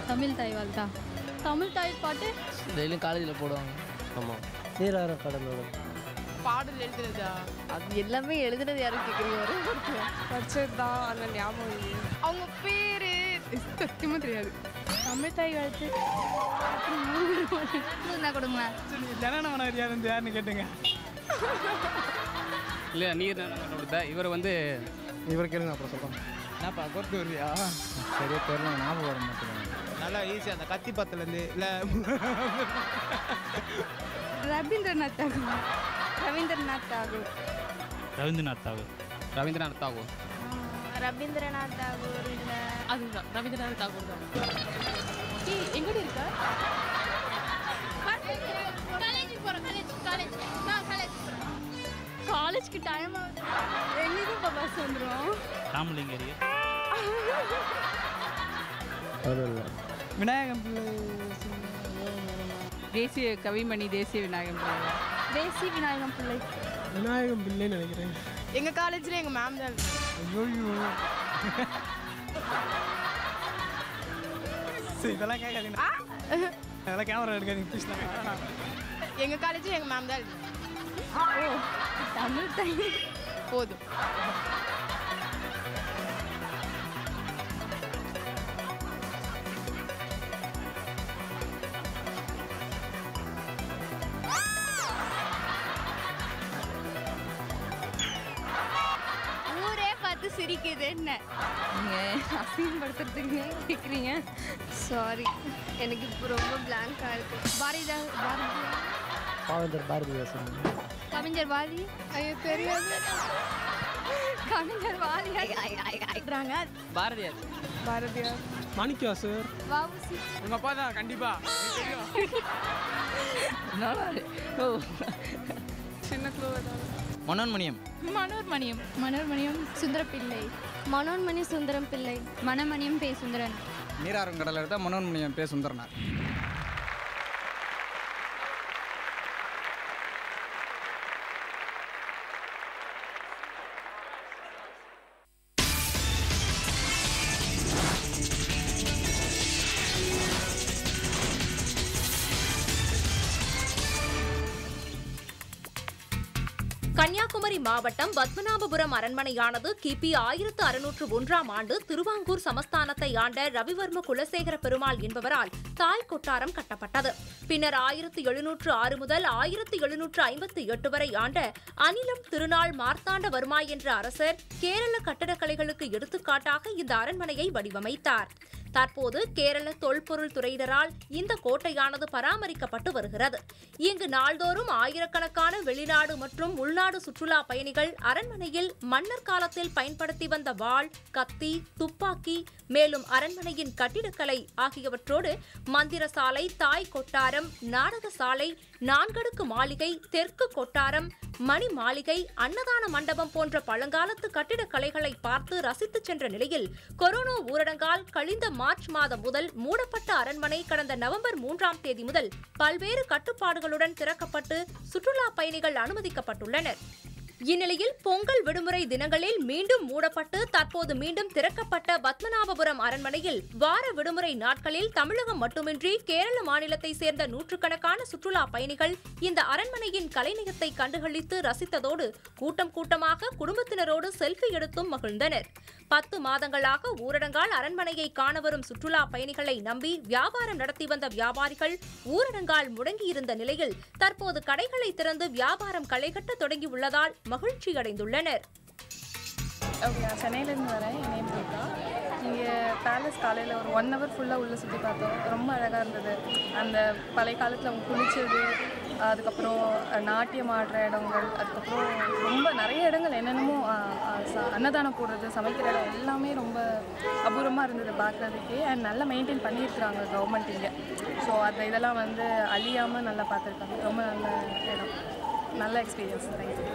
தமிழ் தாய் வாழ்த்தா தமிழ் தாய் பாட்டு? டெய்லியும் காலேஜில் போடுவாங்க. ஆமாம் நீரார கடலோட பாடல் எழுதுனதா அது எல்லாமே எழுதுனது யாரும் கேட்குறீங்க படிச்சது தான் அந்த ஞாபகம் இல்லை. அவங்க பேரு? சத்தியமாக தெரியாது. தமிழ் தாய் வாழ்த்து. என்ன கொடுங்க ஜனநமனர் யாருன்னு யாருன்னு கேட்டுங்க. இல்லை நீர் கொடுத்த இவர் வந்து இவர் கேளுங்க அப்புறம் சொல்கிறோம் என்னப்பா கோர்த்து வருவியா சரியா தெரியல ஞாபகம் வர மாட்டேங்க நல்லா ஈஸியாக அந்த கத்தி பத்துலேருந்து இல்லை. ரவீந்திரநாத் தாகூர். ரவீந்திரநாத் தாகூர். ரவீந்திரநாத் தாகூர். ரவீந்திரநாத் தாகூர். ரவீந்திரநாத் தாகூர் இல்லை. அதுதான் ரவீந்திரநாத் தாகூர் தான். எங்கடி இருக்கா? காலேஜ் போகிறேன் காலேஜ் காலேஜ் நான் காலேஜ் காலேஜ்க்கு டைம் ஆகுது. எங்கேயும் இப்போ பஸ் வந்துடும் ராமலிங்கரி. விநாயகம் பிள்ளை தேசிய கவிமணி தேசிய விநாயகம் பிள்ளை தேசிய விநாயகம் பிள்ளை விநாயகம் பிள்ளைன்னு நினைக்கிறேன். எங்க காலேஜ்ல எங்க மேம் தான் இதெல்லாம் கேட்காதீங்க. அதெல்லாம் கேமரா எடுக்காதீங்க ப்ளீஸ் எங்க காலேஜ்ல எங்க மேம் தான் தமிழ் தாய் போதும். சிரிக்குது என்ன நீங்க அசிங்கப்படுத்துறதுக்கு கேட்குறீங்க சாரி எனக்கு இப்போ ரொம்ப பிளாங்கா இருக்கு. பாரதிதா பாரதியார் பாவேந்தர் பாரதிதாசன் கவிஞர் வாலி ஐயோ தெரியாது. கவிஞர் வாலியாங்க பாரதியார். பாரதியார். மாணிக்கவாசர் வாவுசி உங்கள் அப்பா தான் கண்டிப்பாக சின்ன க்ளூ மனோன்மணியம். மனோர்மணியம் மனோர்மணியம் சுந்தரப்பிள்ளை. மனோன்மணி சுந்தரம் பிள்ளை. மனமணியம் பே சுந்தரன். நீராறும் கடலில் எடுத்தால் மனோன்மணியம் பே சுந்தரனார். கன்னியாகுமரி மாவட்டம் பத்மநாபபுரம் அரண்மனையானது கிபி ஆயிரத்து அறுநூற்று ஒன்றாம் ஆண்டு திருவாங்கூர் சமஸ்தானத்தை ஆண்ட ரவிவர்ம குலசேகர பெருமாள் என்பவரால் தாய் கொட்டாரம் கட்டப்பட்டது. பின்னர் ஆயிரத்து எழுநூற்று ஆறு முதல் ஆயிரத்து எழுநூற்று ஐம்பத்தி எட்டு வரை ஆண்ட அனிலம் திருநாள் மார்த்தாண்டவர்மா என்ற அரசர் கேரள கட்டடக்கலைகளுக்கு எடுத்துக்காட்டாக இந்த அரண்மனையை வடிவமைத்தார். தற்போது கேரள தொல்பொருள் துறையினரால் இந்த கோட்டையானது பராமரிக்கப்பட்டு வருகிறது. இங்கு நாள்தோறும் ஆயிரக்கணக்கான வெளிநாடு மற்றும் உள்நாடு சுற்றுலா பயணிகள் அரண்மனையில் மன்னர் காலத்தில் பயன்படுத்தி வந்த வாள் கத்தி துப்பாக்கி மேலும் அரண்மனையின் கட்டிடக்கலை ஆகியவற்றோடு மந்திர சாலை தாய் கொட்டாரம் நாடக சாலை நான்கடுக்கு மாளிகை தெற்கு கொட்டாரம் மணி மாளிகை அன்னதான மண்டபம் போன்ற பழங்காலத்து கட்டிடக்கலைகளை பார்த்து ரசித்துச் சென்ற நிலையில் கொரோனா ஊரடங்கால் கழிந்த மார்ச் மாதம் முதல் மூடப்பட்ட அரண்மனை கடந்த நவம்பர் மூன்றாம் தேதி முதல் பல்வேறு கட்டுப்பாடுகளுடன் திறக்கப்பட்டு சுற்றுலா பயணிகள் அனுமதிக்கப்பட்டுள்ளனர். இந்நிலையில் பொங்கல் விடுமுறை தினங்களில் மீண்டும் மூடப்பட்டு தற்போது மீண்டும் திறக்கப்பட்ட பத்மநாபபுரம் அரண்மனையில் வார விடுமுறை நாட்களில் தமிழகம் மட்டுமின்றி கேரள மாநிலத்தை சேர்ந்த நூற்றுக்கணக்கான சுற்றுலா பயணிகள் இந்த அரண்மனையின் கலைநயத்தை கண்டுகளித்து ரசித்ததோடு கூட்டம் கூட்டமாக குடும்பத்தினரோடு செல்ஃபி எடுத்தும் மகிழ்ந்தனர். பத்து மாதங்களாக ஊரடங்கால் அரண்மனையை காண வரும் சுற்றுலா பயணிகளை நம்பி வியாபாரம் நடத்தி வந்த வியாபாரிகள் ஊரடங்கால் முடங்கியிருந்த நிலையில் தற்போது கடைகளை திறந்து வியாபாரம் களைகட்ட தொடங்கியுள்ளதால் மகிழ்ச்சி அடைந்துள்ளனர் ஓகே நான் சென்னையிலேருந்து வரேன். என் நேம் பிரீதா இங்கே பேலஸ் காலையில் ஒரு ஒன் ஹவர் ஃபுல்லாக உள்ளே சுற்றி பார்த்தோம். ரொம்ப அழகாக இருந்தது. அந்த பழைய காலத்தில் அவங்க குளிச்சது அதுக்கப்புறம் நாட்டியம் ஆடுற இடங்கள் அதுக்கப்புறம் ரொம்ப நிறைய இடங்கள் என்னென்னமோ ச- அன்னதானம் போடுறது சமைக்கிற இடம் எல்லாமே ரொம்ப அபூர்வமாக இருந்தது பார்க்குறதுக்கே. அண்ட் நல்லா மெயின்டைன் பண்ணியிருக்கிறாங்க கவர்மெண்ட் இங்கே. ஸோ அந்த இதெல்லாம் வந்து அழியாமல் நல்லா பார்த்துருக்காங்க. ரொம்ப நல்ல இடம். நல்ல எக்ஸ்பீரியன்ஸ் தேங்க்யூ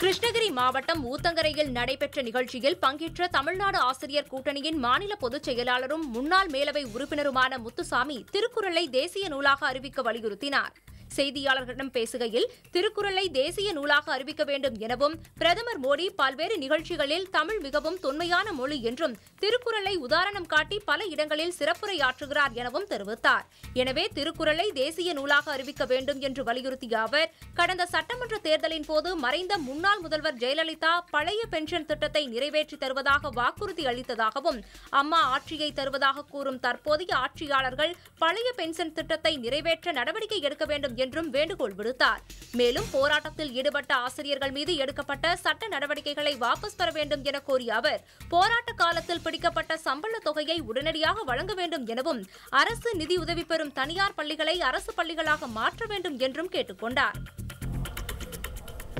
கிருஷ்ணகிரி மாவட்டம் ஊத்தங்கரையில் நடைபெற்ற நிகழ்ச்சியில் பங்கேற்ற தமிழ்நாடு ஆசிரியர் கூட்டணியின் மாநில பொதுச் செயலாளரும் முன்னாள் மேலவை உறுப்பினருமான முத்துசாமி திருக்குறளை தேசிய நூலாக அறிவிக்க வலியுறுத்தினார். செய்தியாளர்களிடம் பேசுகையில் திருக்குறளை தேசிய நூலாக அறிவிக்க வேண்டும் எனவும் பிரதமர் மோடி பல்வேறு நிகழ்ச்சிகளில் தமிழ் மிகவும் தொன்மையான மொழி என்றும் திருக்குறளை உதாரணம் காட்டி பல இடங்களில் சிறப்புரையாற்றுகிறார் எனவும் தெரிவித்தார். எனவே திருக்குறளை தேசிய நூலாக அறிவிக்க வேண்டும் என்று வலியுறுத்திய அவர் கடந்த சட்டமன்ற தேர்தலின் போது மறைந்த முன்னாள் முதல்வர் ஜெயலலிதா பழைய பென்ஷன் திட்டத்தை நிறைவேற்றி தருவதாக வாக்குறுதி அளித்ததாகவும் அம்மா ஆட்சியை தருவதாக கூறும் தற்போதைய ஆட்சியாளர்கள் பழைய பென்ஷன் திட்டத்தை நிறைவேற்ற நடவடிக்கை எடுக்க வேண்டும் என்றும் வேண்டுகோள் விடுத்தார். மேலும் போராட்டத்தில் ஈடுபட்ட ஆசிரியர்கள் மீது எடுக்கப்பட்ட சட்ட நடவடிக்கைகளை வாபஸ் பெற வேண்டும் என கோரிய அவர் போராட்ட காலத்தில் பிடிக்கப்பட்ட சம்பள தொகையை உடனடியாக வழங்க வேண்டும் எனவும் அரசு நிதியுதவி பெறும் தனியார் பள்ளிகளை அரசு பள்ளிகளாக மாற்ற வேண்டும் என்றும் கேட்டுக்கொண்டார்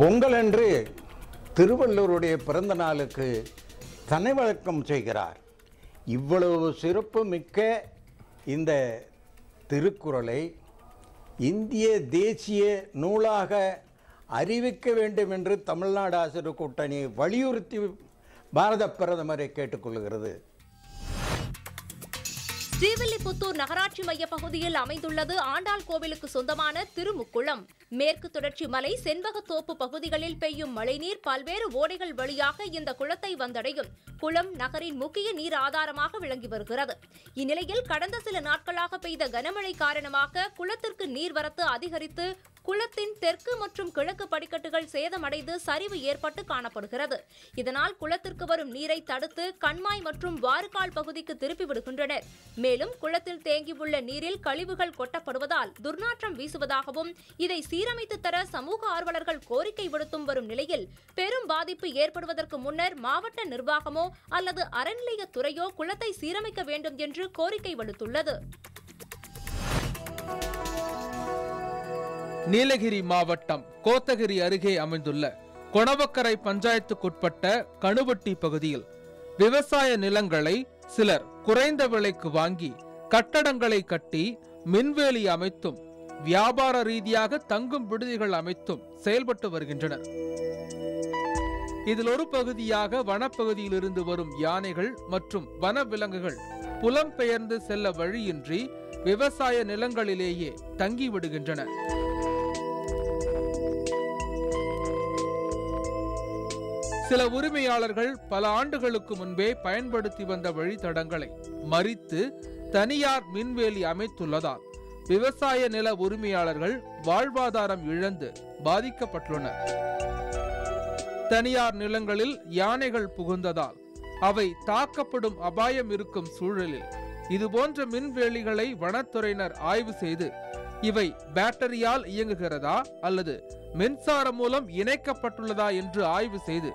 பொங்கலன்று திருவள்ளுவருடைய பிறந்த நாளுக்கு தனி வழக்கம் செய்கிறார். இவ்வளவு சிறப்பு மிக்க இந்த திருக்குறளை இந்திய தேசிய நூலாக அறிவிக்க வேண்டும் என்று தமிழ்நாடு ஆசிரியர் கூட்டணி வலியுறுத்தி பாரத பிரதமரை கேட்டுக்கொள்கிறது. ஸ்ரீவில்லிபுத்தூர் நகராட்சி மைய பகுதியில் அமைந்துள்ளது ஆண்டாள் கோவிலுக்கு சொந்தமான திருமுக்குளம். மேற்கு தொடர்ச்சி மலை செண்பகத்தோப்பு பகுதிகளில் பெய்யும் மழைநீர் பல்வேறு ஓடைகள் வழியாக இந்த குளத்தை வந்தடையும். குளம் நகரின் முக்கிய நீர் ஆதாரமாக விளங்கி வருகிறது. இந்நிலையில் கடந்த சில நாட்களாக பெய்த கனமழை காரணமாக குளத்திற்கு நீர்வரத்து அதிகரித்து குளத்தின் தெற்கு மற்றும் கிழக்கு படிக்கட்டுகள் சேதமடைந்து சரிவு ஏற்பட்டு காணப்படுகிறது. இதனால் குளத்திற்கு வரும் நீரை தடுத்து கண்மாய் மற்றும் வாறுகால் பகுதிக்கு திருப்பி விடுகின்றனர். மேலும் குளத்தில் தேங்கியுள்ள நீரில் கழிவுகள் கொட்டப்படுவதால் துர்நாற்றம் வீசுவதாகவும் இதை சீரமைத்து தர சமூக ஆர்வலர்கள் கோரிக்கை விடுத்தும் வரும் நிலையில் பெரும் பாதிப்பு ஏற்படுவதற்கு முன்னர் மாவட்ட நிர்வாகமோ அல்லது அறநிலையத்துறையோ குளத்தை சீரமைக்க வேண்டும் என்று கோரிக்கை விடுத்துள்ளது. நீலகிரி மாவட்டம் கோத்தகிரி அருகே அமைந்துள்ள கொணவக்கரை பஞ்சாயத்துக்குட்பட்ட கணுவட்டி பகுதியில் விவசாய நிலங்களை சிலர் குறைந்த விலைக்கு வாங்கி கட்டடங்களை கட்டி மின்வேலி அமைத்தும் வியாபார ரீதியாக தங்கும் விடுதிகள் அமைத்தும் செயல்பட்டு வருகின்றனர். இதில் ஒரு பகுதியாக வனப்பகுதியிலிருந்து வரும் யானைகள் மற்றும் வன விலங்குகள் புலம்பெயர்ந்து செல்ல வழியின்றி விவசாய நிலங்களிலேயே தங்கிவிடுகின்றன. சில உரிமையாளர்கள் பல ஆண்டுகளுக்கு முன்பே பயன்படுத்தி வந்த வழித்தடங்களை மறித்து தனியார் மின்வேலி அமைத்துள்ளதால் விவசாய நில உரிமையாளர்கள் வாழ்வாதாரம் இழந்து பாதிக்கப்பட்டுள்ளனர். தனியார் நிலங்களில் யானைகள் புகுந்ததால் அவை தாக்கப்படும் அபாயம் இருக்கும் சூழலில் இதுபோன்ற மின்வேலிகளை வனத்துறையினர் ஆய்வு செய்து இவை பேட்டரியால் இயங்குகிறதா அல்லது மின்சாரம் மூலம் இணைக்கப்பட்டுள்ளதா என்று ஆய்வு செய்து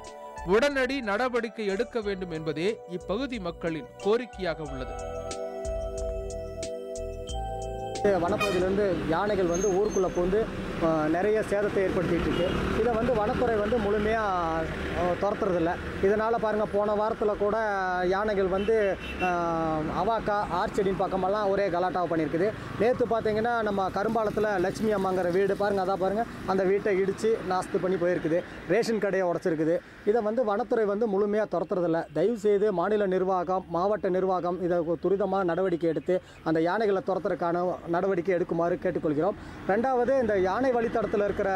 உடனடி நடவடிக்கை எடுக்க வேண்டும் என்பதே இப்பகுதி மக்களின் கோரிக்கையாக உள்ளது. வனப்பகுதியிலிருந்து யானைகள் வந்து ஊருக்குள்ளே பூந்து நிறைய சேதத்தை ஏற்படுத்திட்டு இருக்கு. இதை வந்து வனத்துறை வந்து முழுமையாக துரத்துறதில்ல. இதனால் பாருங்கள் போன வாரத்தில் கூட யானைகள் வந்து அவாக்கா ஆர்ச்செடின் பக்கமெல்லாம் ஒரே கலாட்டாவை பண்ணியிருக்குது. நேற்று பார்த்தீங்கன்னா நம்ம கரும்பாலத்தில் லட்சுமி அம்மாங்கிற வீடு பாருங்கள் அதான் பாருங்கள் அந்த வீட்டை இடித்து நாஸ்து பண்ணி போயிருக்குது. ரேஷன் கடையை உடச்சிருக்குது. இதை வந்து வனத்துறை வந்து முழுமையாக துரத்துறதில்ல. தயவு செய்து மாநில நிர்வாகம் மாவட்ட நிர்வாகம் இதை துரிதமாக நடவடிக்கை எடுத்து அந்த யானைகளை துரத்துறதுக்கான நடவடிக்கை எடுக்குமாறு கேட்டுக்கொள்கிறோம். ரெண்டாவது இந்த யானை வழித்தடத்தில் இருக்கிற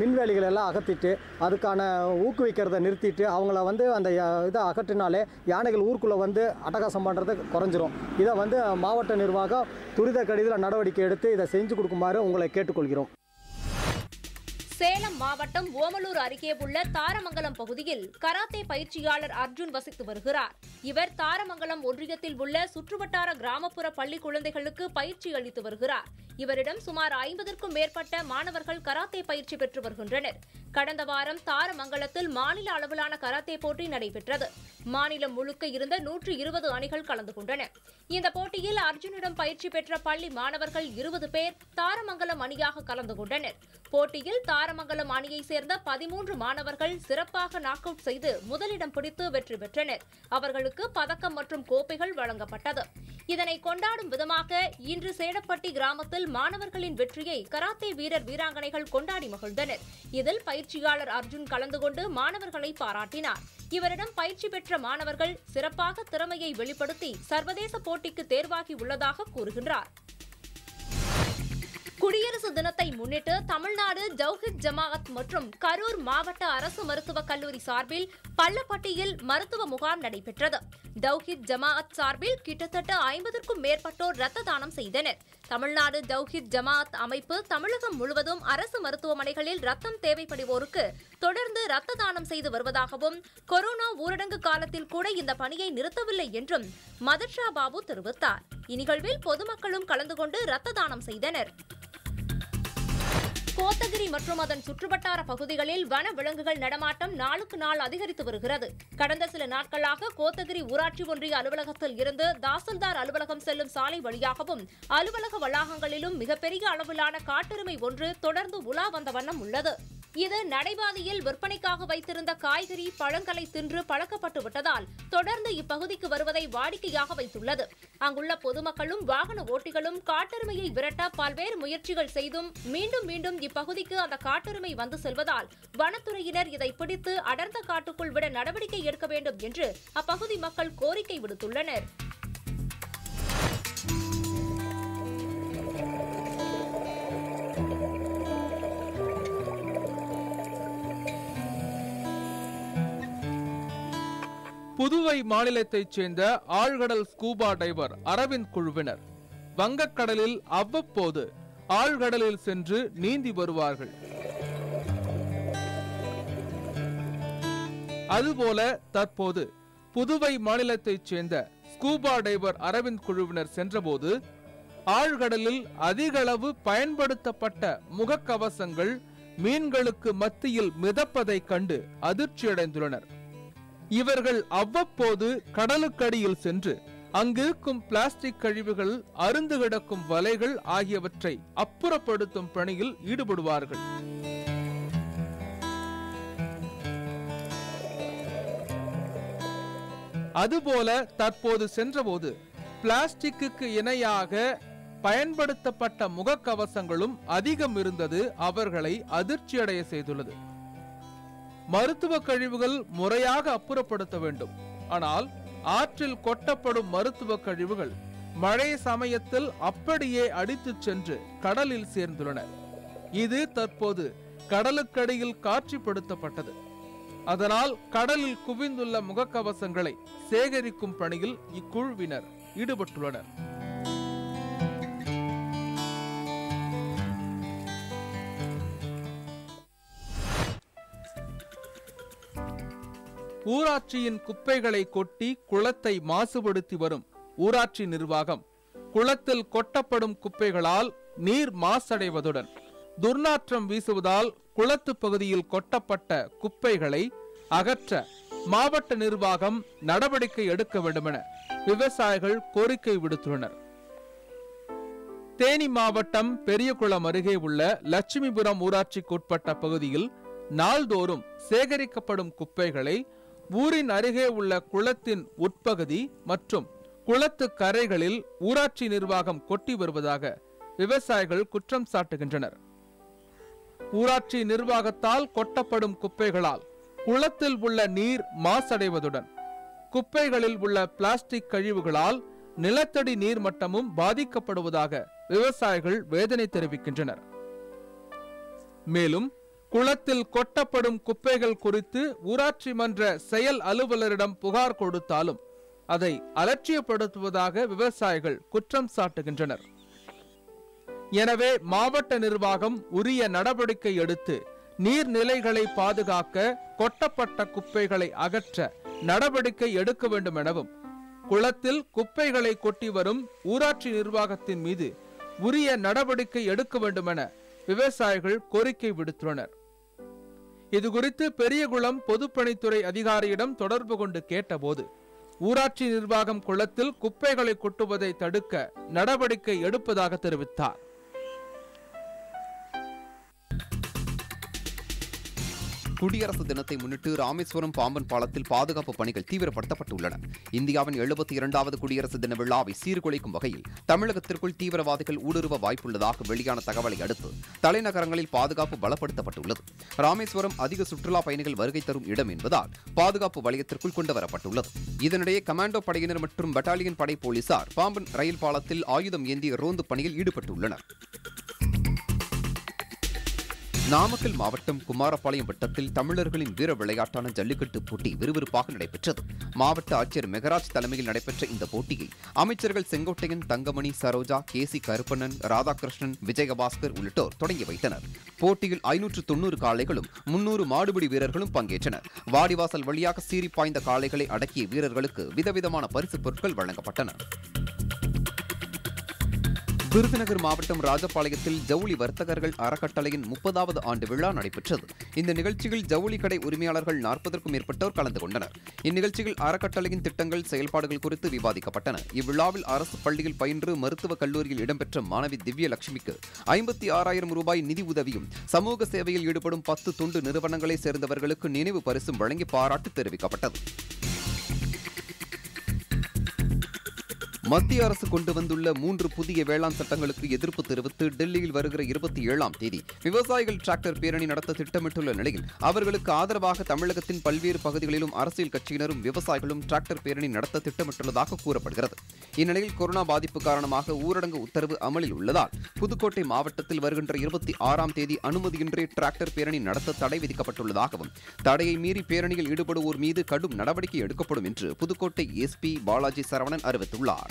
மின்வேலிகள் எல்லாம் அகற்றிட்டு அதுக்கான ஊக்குவிக்கிறத நிறுத்திட்டு அவங்கள வந்து அந்த இதை அகற்றினாலே யானைகள் ஊருக்குள்ளே வந்து அட்டகாசம் பண்ணுறது குறைஞ்சிரும். இதை வந்து மாவட்ட நிர்வாகம் துரித கடிதத்தில் நடவடிக்கை எடுத்து இதை செஞ்சு கொடுக்குமாறு உங்களை கேட்டுக்கொள்கிறோம். சேலம் மாவட்டம் ஓமலூர் அருகே உள்ள தாரமங்கலம் பகுதியில் கராத்தே பயிற்சியாளர் அர்ஜுன் வசித்து வருகிறார். இவர் தாரமங்கலம் ஒன்றியத்தில் உள்ள சுற்றுவட்டார கிராமப்புற பள்ளி குழந்தைகளுக்கு பயிற்சி அளித்து வருகிறார். இவரிடம் சுமார் ஐம்பதற்கும் மேற்பட்ட மாணவர்கள் கராத்தே பயிற்சி பெற்று வருகின்றனர். கடந்த வாரம் தாரமங்கலத்தில் மாநில அளவிலான கராத்தே போட்டி நடைபெற்றது. மாநிலம் முழுக்க இருந்த நூற்று இருபது அணிகள் கலந்து கொண்டன. இந்த போட்டியில் அர்ஜுனிடம் பயிற்சி பெற்ற பள்ளி மாணவர்கள் இருபது பேர் தாரமங்கலம் அணியாக கலந்து கொண்டனர். போட்டியில் தாரமங்கலம் அணியைச் சேர்ந்த பதிமூன்று மாணவர்கள் சிறப்பாக நாக் அவுட் செய்து முதலிடம் பிடித்து வெற்றி பெற்றனர். அவர்களுக்கு பதக்கம் மற்றும் கோப்பைகள் வழங்கப்பட்டது. இதனை கொண்டாடும் விதமாக இன்று சேடப்பட்டி கிராமத்தில் மாணவர்களின் வெற்றியை கராத்தே வீரர் வீராங்கனைகள் கொண்டாடி மகிழ்ந்தனர். இதில் பயிற்சியாளர் அர்ஜுன் கலந்து கொண்டு மாணவர்களை பாராட்டினார். இவரிடம் பயிற்சி பெற்ற மாணவர்கள் சிறப்பாக திறமையை வெளிப்படுத்தி சர்வதேச போட்டிக்கு தேர்வாகி உள்ளதாக கூறுகின்றார். குடியரசு தினத்தை முன்னிட்டு தமிழ்நாடு ஜவுஹித் ஜமாஅத் மற்றும் கரூர் மாவட்ட அரசு மருத்துவக் கல்லூரி சார்பில் பள்ளப்பட்டியில் மருத்துவ முகாம் நடைபெற்றது. தௌஹித் ஜமாஅத் சார்பில் கிட்டத்தட்ட ஐம்பதற்கும் மேற்பட்டோர் ரத்த தானம் செய்தனர். தமிழ்நாடு தௌஹித் ஜமாஅத் அமைப்பு தமிழகம் முழுவதும் அரசு மருத்துவமனைகளில் ரத்தம் தேவைப்படுவோருக்கு தொடர்ந்து ரத்த தானம் செய்து வருவதாகவும் கொரோனா ஊரடங்கு காலத்தில் கூட இந்த பணியை நிறுத்தவில்லை என்றும் மதர்ஷா பாபு தெரிவித்தார். இந்நிகழ்வில் பொதுமக்களும் கலந்து கொண்டு ரத்த தானம் செய்தனர். கோத்தகிரி மற்றும் அதன் சுற்றுவட்டார பகுதிகளில் வன விலங்குகள் நடமாட்டம் நாளுக்கு நாள் அதிகரித்து வருகிறது. கடந்த சில நாட்களாக கோத்தகிரி ஊராட்சி ஒன்றிய அலுவலகத்தில் இருந்து தாசில்தார் அலுவலகம் செல்லும் சாலை வழியாகவும் அலுவலக வளாகங்களிலும் மிகப்பெரிய அளவிலான காட்டெருமை ஒன்று தொடர்ந்து உலா வந்த வண்ணம் உள்ளது. இது நடைபாதையில் விற்பனைக்காக வைத்திருந்த காய்கறி பழங்களை தின்று பழக்கப்பட்டு விட்டதால் தொடர்ந்து இப்பகுதிக்கு வருவதை வாடிக்கையாக வைத்துள்ளது. அங்குள்ள பொதுமக்களும் வாகன ஓட்டிகளும் காட்டெருமையை விரட்ட பல்வேறு முயற்சிகள் செய்தும் மீண்டும் மீண்டும் இப்பகுதிக்கு அந்த காட்டெருமை வந்து செல்வதால் வனத்துறையினர் இதை பிடித்து அடர்ந்த காட்டுக்குள் விட நடவடிக்கை எடுக்க வேண்டும் என்று அப்பகுதி மக்கள் கோரிக்கை விடுத்துள்ளனர். புதுவை மாநிலத்தைச் சேர்ந்த ஆழ்கடல் ஸ்கூபா டைவர் அரவிந்த் குழுவினர் வங்கக்கடலில் அவ்வப்போது ஆழ்கடலில் சென்று நீந்தி வருவார்கள். அதுபோல தற்போது புதுவை மாநிலத்தைச் சேர்ந்த ஸ்கூபா டைவர் அரவிந்த் குழுவினர் சென்றபோது ஆழ்கடலில் அதிகளவு பயன்படுத்தப்பட்ட முகக்கவசங்கள் மீன்களுக்கு மத்தியில் மிதப்பதைக் கண்டு அதிர்ச்சியடைந்துள்ளனர். இவர்கள் அவ்வப்போது கடலுக்கடியில் சென்று அங்கிருக்கும் பிளாஸ்டிக் கழிவுகள் அருந்து கிடக்கும் வலைகள் ஆகியவற்றை அப்புறப்படுத்தும் பணியில் ஈடுபடுவார்கள். அதுபோல தற்போது சென்றபோது பிளாஸ்டிக்கு இணையாக பயன்படுத்தப்பட்ட முகக்கவசங்களும் அதிகம் இருந்தது அவர்களை அதிர்ச்சியடைய செய்துள்ளது. மருத்துவ கழிவுகள் முறையாக அப்புறப்படுத்த வேண்டும். ஆனால் ஆற்றில் கொட்டப்படும் மருத்துவ கழிவுகள் மழை சமயத்தில் அப்படியே அடித்துச் சென்று கடலில் சேர்ந்துள்ளன. இது தற்போது கடலுக்கடியில் காட்சிப்படுத்தப்பட்டது. அதனால் கடலில் குவிந்துள்ள முகக்கவசங்களை சேகரிக்கும் பணியில் இக்குழுவினர் ஈடுபட்டுள்ளனர். ஊராட்சியின் குப்பைகளை கொட்டி குளத்தை மாசுபடுத்தி வரும் ஊராட்சி நிர்வாகம். குளத்தில் கொட்டப்படும் குப்பைகளால் நீர் மாசடைவதுடன் துர்நாற்றம் வீசுவதால் குளத்து பகுதியில் கொட்டப்பட்ட குப்பைகளை அகற்ற மாவட்ட நிர்வாகம் நடவடிக்கை எடுக்க வேண்டுமென விவசாயிகள் கோரிக்கை விடுத்துள்ளனர். தேனி மாவட்டம் பெரியகுளம் அருகே உள்ள லட்சுமிபுரம் ஊராட்சிக்குட்பட்ட பகுதியில் நாள்தோறும் சேகரிக்கப்படும் குப்பைகளை ஊரின் அருகே உள்ள குளத்தின் உட்பகுதி மற்றும் குளத்து கரைகளில் ஊராட்சி நிர்வாகம் கொட்டி வருவதாக விவசாயிகள் குற்றம் சாட்டுகின்றனர். ஊராட்சி நிர்வாகத்தால் கொட்டப்படும் குப்பைகளால் குளத்தில் உள்ள நீர் மாசடைவதுடன் குப்பைகளில் உள்ள பிளாஸ்டிக் கழிவுகளால் நிலத்தடி நீர் மட்டமும் பாதிக்கப்படுவதாக விவசாயிகள் வேதனை தெரிவிக்கின்றனர். மேலும் குளத்தில் கொட்டப்படும் குப்பைகள் குறித்து ஊராட்சி மன்ற செயல் அலுவலரிடம் புகார் கொடுத்தாலும் அதை அலட்சியப்படுத்துவதாக விவசாயிகள் குற்றம் சாட்டுகின்றனர். எனவே மாவட்ட நிர்வாகம் உரிய நடவடிக்கை எடுத்து நீர்நிலைகளை பாதுகாக்க கொட்டப்பட்ட குப்பைகளை அகற்ற நடவடிக்கை எடுக்க வேண்டும் எனவும் குளத்தில் குப்பைகளை கொட்டி வரும் ஊராட்சி நிர்வாகத்தின் மீது உரிய நடவடிக்கை எடுக்க வேண்டும் என விவசாயிகள் கோரிக்கை விடுத்துள்ளனர். இதுகுறித்து பெரியகுளம் பொதுப்பணித்துறை அதிகாரியிடம் தொடர்பு கொண்டு கேட்டபோது ஊராட்சி நிர்வாகம் குளத்தில் குப்பைகளை கொட்டுவதை தடுக்க நடவடிக்கை எடுப்பதாக தெரிவித்தார். குடியரசு தினத்தை முன்னிட்டு ராமேஸ்வரம் பாம்பன் பாலத்தில் பாதுகாப்பு பணிகள் தீவிரப்படுத்தப்பட்டுள்ளன. இந்தியாவின் எழுபத்தி இரண்டாவது குடியரசு தின விழாவை சீர்குலைக்கும் வகையில் தமிழகத்திற்குள் தீவிரவாதிகள் ஊடுருவ வாய்ப்புள்ளதாக வெளியான தகவலை அடுத்து தலைநகரங்களில் பாதுகாப்பு பலப்படுத்தப்பட்டுள்ளது. ராமேஸ்வரம் அதிக சுற்றுலா பயணிகள் வருகை தரும் இடம் என்பதால் பாதுகாப்பு வலயத்திற்குள் கொண்டுவரப்பட்டுள்ளது. இதனிடையே கமாண்டோ படையினர் மற்றும் பட்டாலியன் படை போலீசார் பாம்பன் ரயில் பாலத்தில் ஆயுதம் ஏந்திய ரோந்து பணியில் ஈடுபட்டுள்ளனர். நாமக்கல் மாவட்டம் குமாரபாளையம் வட்டத்தில் தமிழர்களின் வீர விளையாட்டான ஜல்லிக்கட்டு போட்டி விறுவிறுப்பாக நடைபெற்றது. மாவட்ட ஆட்சியர் மெகராஜ் தலைமையில் நடைபெற்ற இந்த போட்டியை அமைச்சர்கள் செங்கோட்டையன் தங்கமணி சரோஜா கே சி கருப்பண்ணன் ராதாகிருஷ்ணன் விஜயபாஸ்கர் உள்ளிட்டோர் தொடங்கி வைத்தனர். போட்டியில் ஐநூற்று தொண்ணூறு காளைகளும் முன்னூறு மாடுபிடி வீரர்களும் பங்கேற்றனர். வாடிவாசல் வழியாக சீறி பாய்ந்த காளைகளை அடக்கிய வீரர்களுக்கு விதவிதமான பரிசுப் பொருட்கள் வழங்கப்பட்டன. விருதுநகர் மாவட்டம் ராஜபாளையத்தில் ஜவுளி வர்த்தகர்கள் அறக்கட்டளையின் முப்பதாவது ஆண்டு விழா நடைபெற்றது. இந்த நிகழ்ச்சியில் ஜவுளி கடை உரிமையாளர்கள் நாற்பதற்கும் மேற்பட்டோர் கலந்து கொண்டனர். இந்நிகழ்ச்சியில் அறக்கட்டளையின் திட்டங்கள் செயல்பாடுகள் குறித்து விவாதிக்கப்பட்டன. இவ்விழாவில் அரசு பள்ளியில் பயின்று மருத்துவக் கல்லூரியில் இடம்பெற்ற மாணவி திவ்யலட்சுமிக்கு ஐம்பத்தி ஆறாயிரம் ரூபாய் நிதி உதவியும் சமூக சேவையில் ஈடுபடும் பத்து தொண்டு நிறுவனங்களைச் சேர்ந்தவர்களுக்கு நினைவு பரிசும் வழங்கி பாராட்டு தெரிவிக்கப்பட்டது. மத்திய அரசு கொண்டு வந்துள்ள மூன்று புதிய வேளாண் சட்டங்களுக்கு எதிர்ப்பு தெரிவித்து டெல்லியில் வருகிற இருபத்தி ஏழாம் தேதி விவசாயிகள் டிராக்டர் பேரணி நடத்த திட்டமிட்டுள்ள நிலையில் அவர்களுக்கு ஆதரவாக தமிழகத்தின் பல்வேறு பகுதிகளிலும் அரசியல் கட்சியினரும் விவசாயிகளும் டிராக்டர் பேரணி நடத்த திட்டமிட்டுள்ளதாக கூறப்படுகிறது. இந்நிலையில் கொரோனா பாதிப்பு காரணமாக ஊரடங்கு உத்தரவு அமலில் உள்ளதால் புதுக்கோட்டை மாவட்டத்தில் வருகின்ற இருபத்தி ஆறாம் தேதி அனுமதியின்றி டிராக்டர் பேரணி நடத்த தடை விதிக்கப்பட்டுள்ளதாகவும் தடையை மீறி பேரணியில் ஈடுபடுவோர் மீது கடும் நடவடிக்கை எடுக்கப்படும் என்று புதுக்கோட்டை எஸ்பி பாலாஜி சரவணன் அறிவித்துள்ளார்.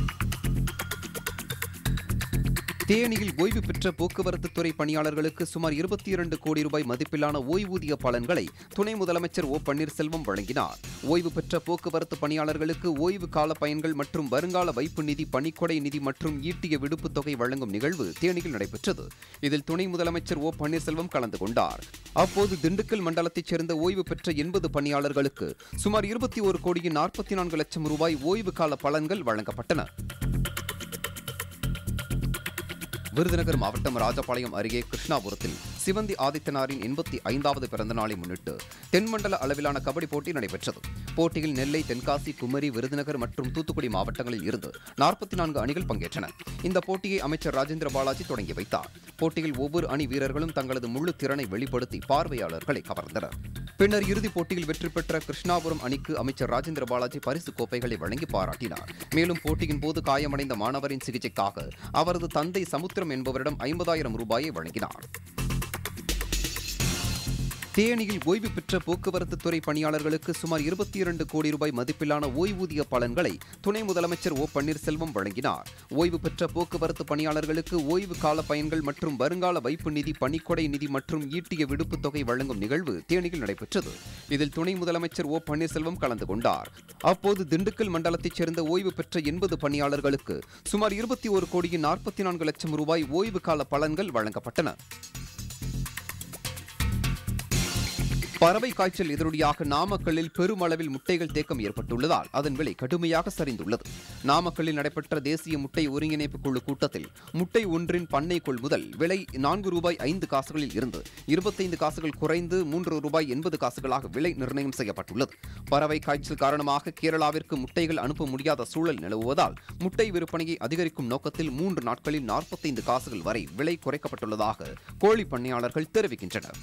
தேனியில் ஓய்வு பெற்ற போக்குவரத்து துறை பணியாளர்களுக்கு சுமார் இருபத்தி இரண்டு கோடி ரூபாய் மதிப்பிலான ஓய்வூதிய பலன்களை துணை முதலமைச்சர் ஓ பன்னீர்செல்வம் வழங்கினார். ஓய்வு பெற்ற போக்குவரத்து பணியாளர்களுக்கு ஓய்வு கால பயன்கள் மற்றும் வருங்கால வைப்பு நிதி பணிக்கொடை நிதி மற்றும் ஈட்டிய விடுப்பு தொகை வழங்கும் நிகழ்வு தேனியில் நடைபெற்றது. இதில் துணை முதலமைச்சர் ஓ பன்னீர்செல்வம் கலந்து கொண்டார். அப்போது திண்டுக்கல் மண்டலத்தைச் சேர்ந்த ஓய்வு பெற்ற எண்பது பணியாளர்களுக்கு சுமார் இருபத்தி ஒரு கோடியின் நாற்பத்தி நான்கு லட்சம் ரூபாய் ஓய்வு கால பலன்கள் வழங்கப்பட்டன. விருதுநகர் மாவட்டம் ராஜபாளையம் அருகே கிருஷ்ணாபுரத்தில் சிவந்தி ஆதித்தனாரின் எண்பத்தி ஐந்தாவது பிறந்த நாளை முன்னிட்டு தென்மண்டல அளவிலான கபடி போட்டி நடைபெற்றது. போட்டியில் நெல்லை தென்காசி குமரி விருதுநகர் மற்றும் தூத்துக்குடி மாவட்டங்களில் இருந்து நாற்பத்தி நான்கு அணிகள் பங்கேற்றன. இந்த போட்டியை அமைச்சர் ராஜேந்திர பாலாஜி தொடங்கி வைத்தார். போட்டியில் ஒவ்வொரு அணி வீரர்களும் தங்களது முழு திறனை வெளிப்படுத்தி பார்வையாளர்களை கவர்ந்தனர். பின்னர் இறுதிப் போட்டியில் வெற்றி பெற்ற கிருஷ்ணாபுரம் அணிக்கு அமைச்சர் ராஜேந்திர பாலாஜி பரிசு கோப்பைகளை வழங்கி பாராட்டினார். மேலும் போட்டியின் போது காயமடைந்த மாணவரின் சிகிச்சைக்காக அவரது தந்தை சமுத்திரம் என்பவரிடம் ஐம்பதாயிரம் ரூபாயை வழங்கினார். தேனியில் ஓய்வு பெற்ற போக்குவரத்து துறை பணியாளர்களுக்கு சுமார் இருபத்தி இரண்டு கோடி ரூபாய் மதிப்பிலான ஓய்வூதிய பலன்களை துணை முதலமைச்சர் ஓ பன்னீர்செல்வம் வழங்கினார். ஓய்வு பெற்ற போக்குவரத்து பணியாளர்களுக்கு ஓய்வு கால பயன்கள் மற்றும் வருங்கால வைப்பு நிதி பணிக்கொடை நிதி மற்றும் ஈட்டிய விடுப்பு தொகை வழங்கும் நிகழ்வு தேனியில் நடைபெற்றது. இதில் துணை முதலமைச்சர் ஓ பன்னீர்செல்வம் கலந்து கொண்டார். அப்போது திண்டுக்கல் மண்டலத்தைச் சேர்ந்த ஓய்வு பெற்ற எண்பது பணியாளர்களுக்கு சுமார் இருபத்தி ஒரு கோடியின் நாற்பத்தி நான்கு லட்சம் ரூபாய் ஓய்வு கால பலன்கள் வழங்கப்பட்டன. பறவை காய்ச்சல் எதிரொலியாக நாமக்கல்லில் பெருமளவில் முட்டைகள் தேக்கம் ஏற்பட்டுள்ளதால் அதன் விலை கடுமையாக சரிந்துள்ளது. நாமக்கல்லில் நடைபெற்ற தேசிய முட்டை ஒருங்கிணைப்பு குழு கூட்டத்தில் முட்டை ஒன்றின் பண்ணை கொள்முதல் விலை நான்கு ரூபாய் ஐந்து காசுகளில் இருந்து இருபத்தைந்து காசுகள் குறைந்து மூன்று ரூபாய் எண்பது காசுகளாக விலை நிர்ணயம் செய்யப்பட்டுள்ளது. பறவை காய்ச்சல் காரணமாக கேரளாவிற்கு முட்டைகள் அனுப்ப முடியாத சூழல் நிலவுவதால் முட்டை விற்பனையை அதிகரிக்கும் நோக்கத்தில் மூன்று நாட்களில் நாற்பத்தைந்து காசுகள் வரை விலை குறைக்கப்பட்டுள்ளதாக கோழி பண்ணையாளர்கள் தெரிவிக்கின்றனர்.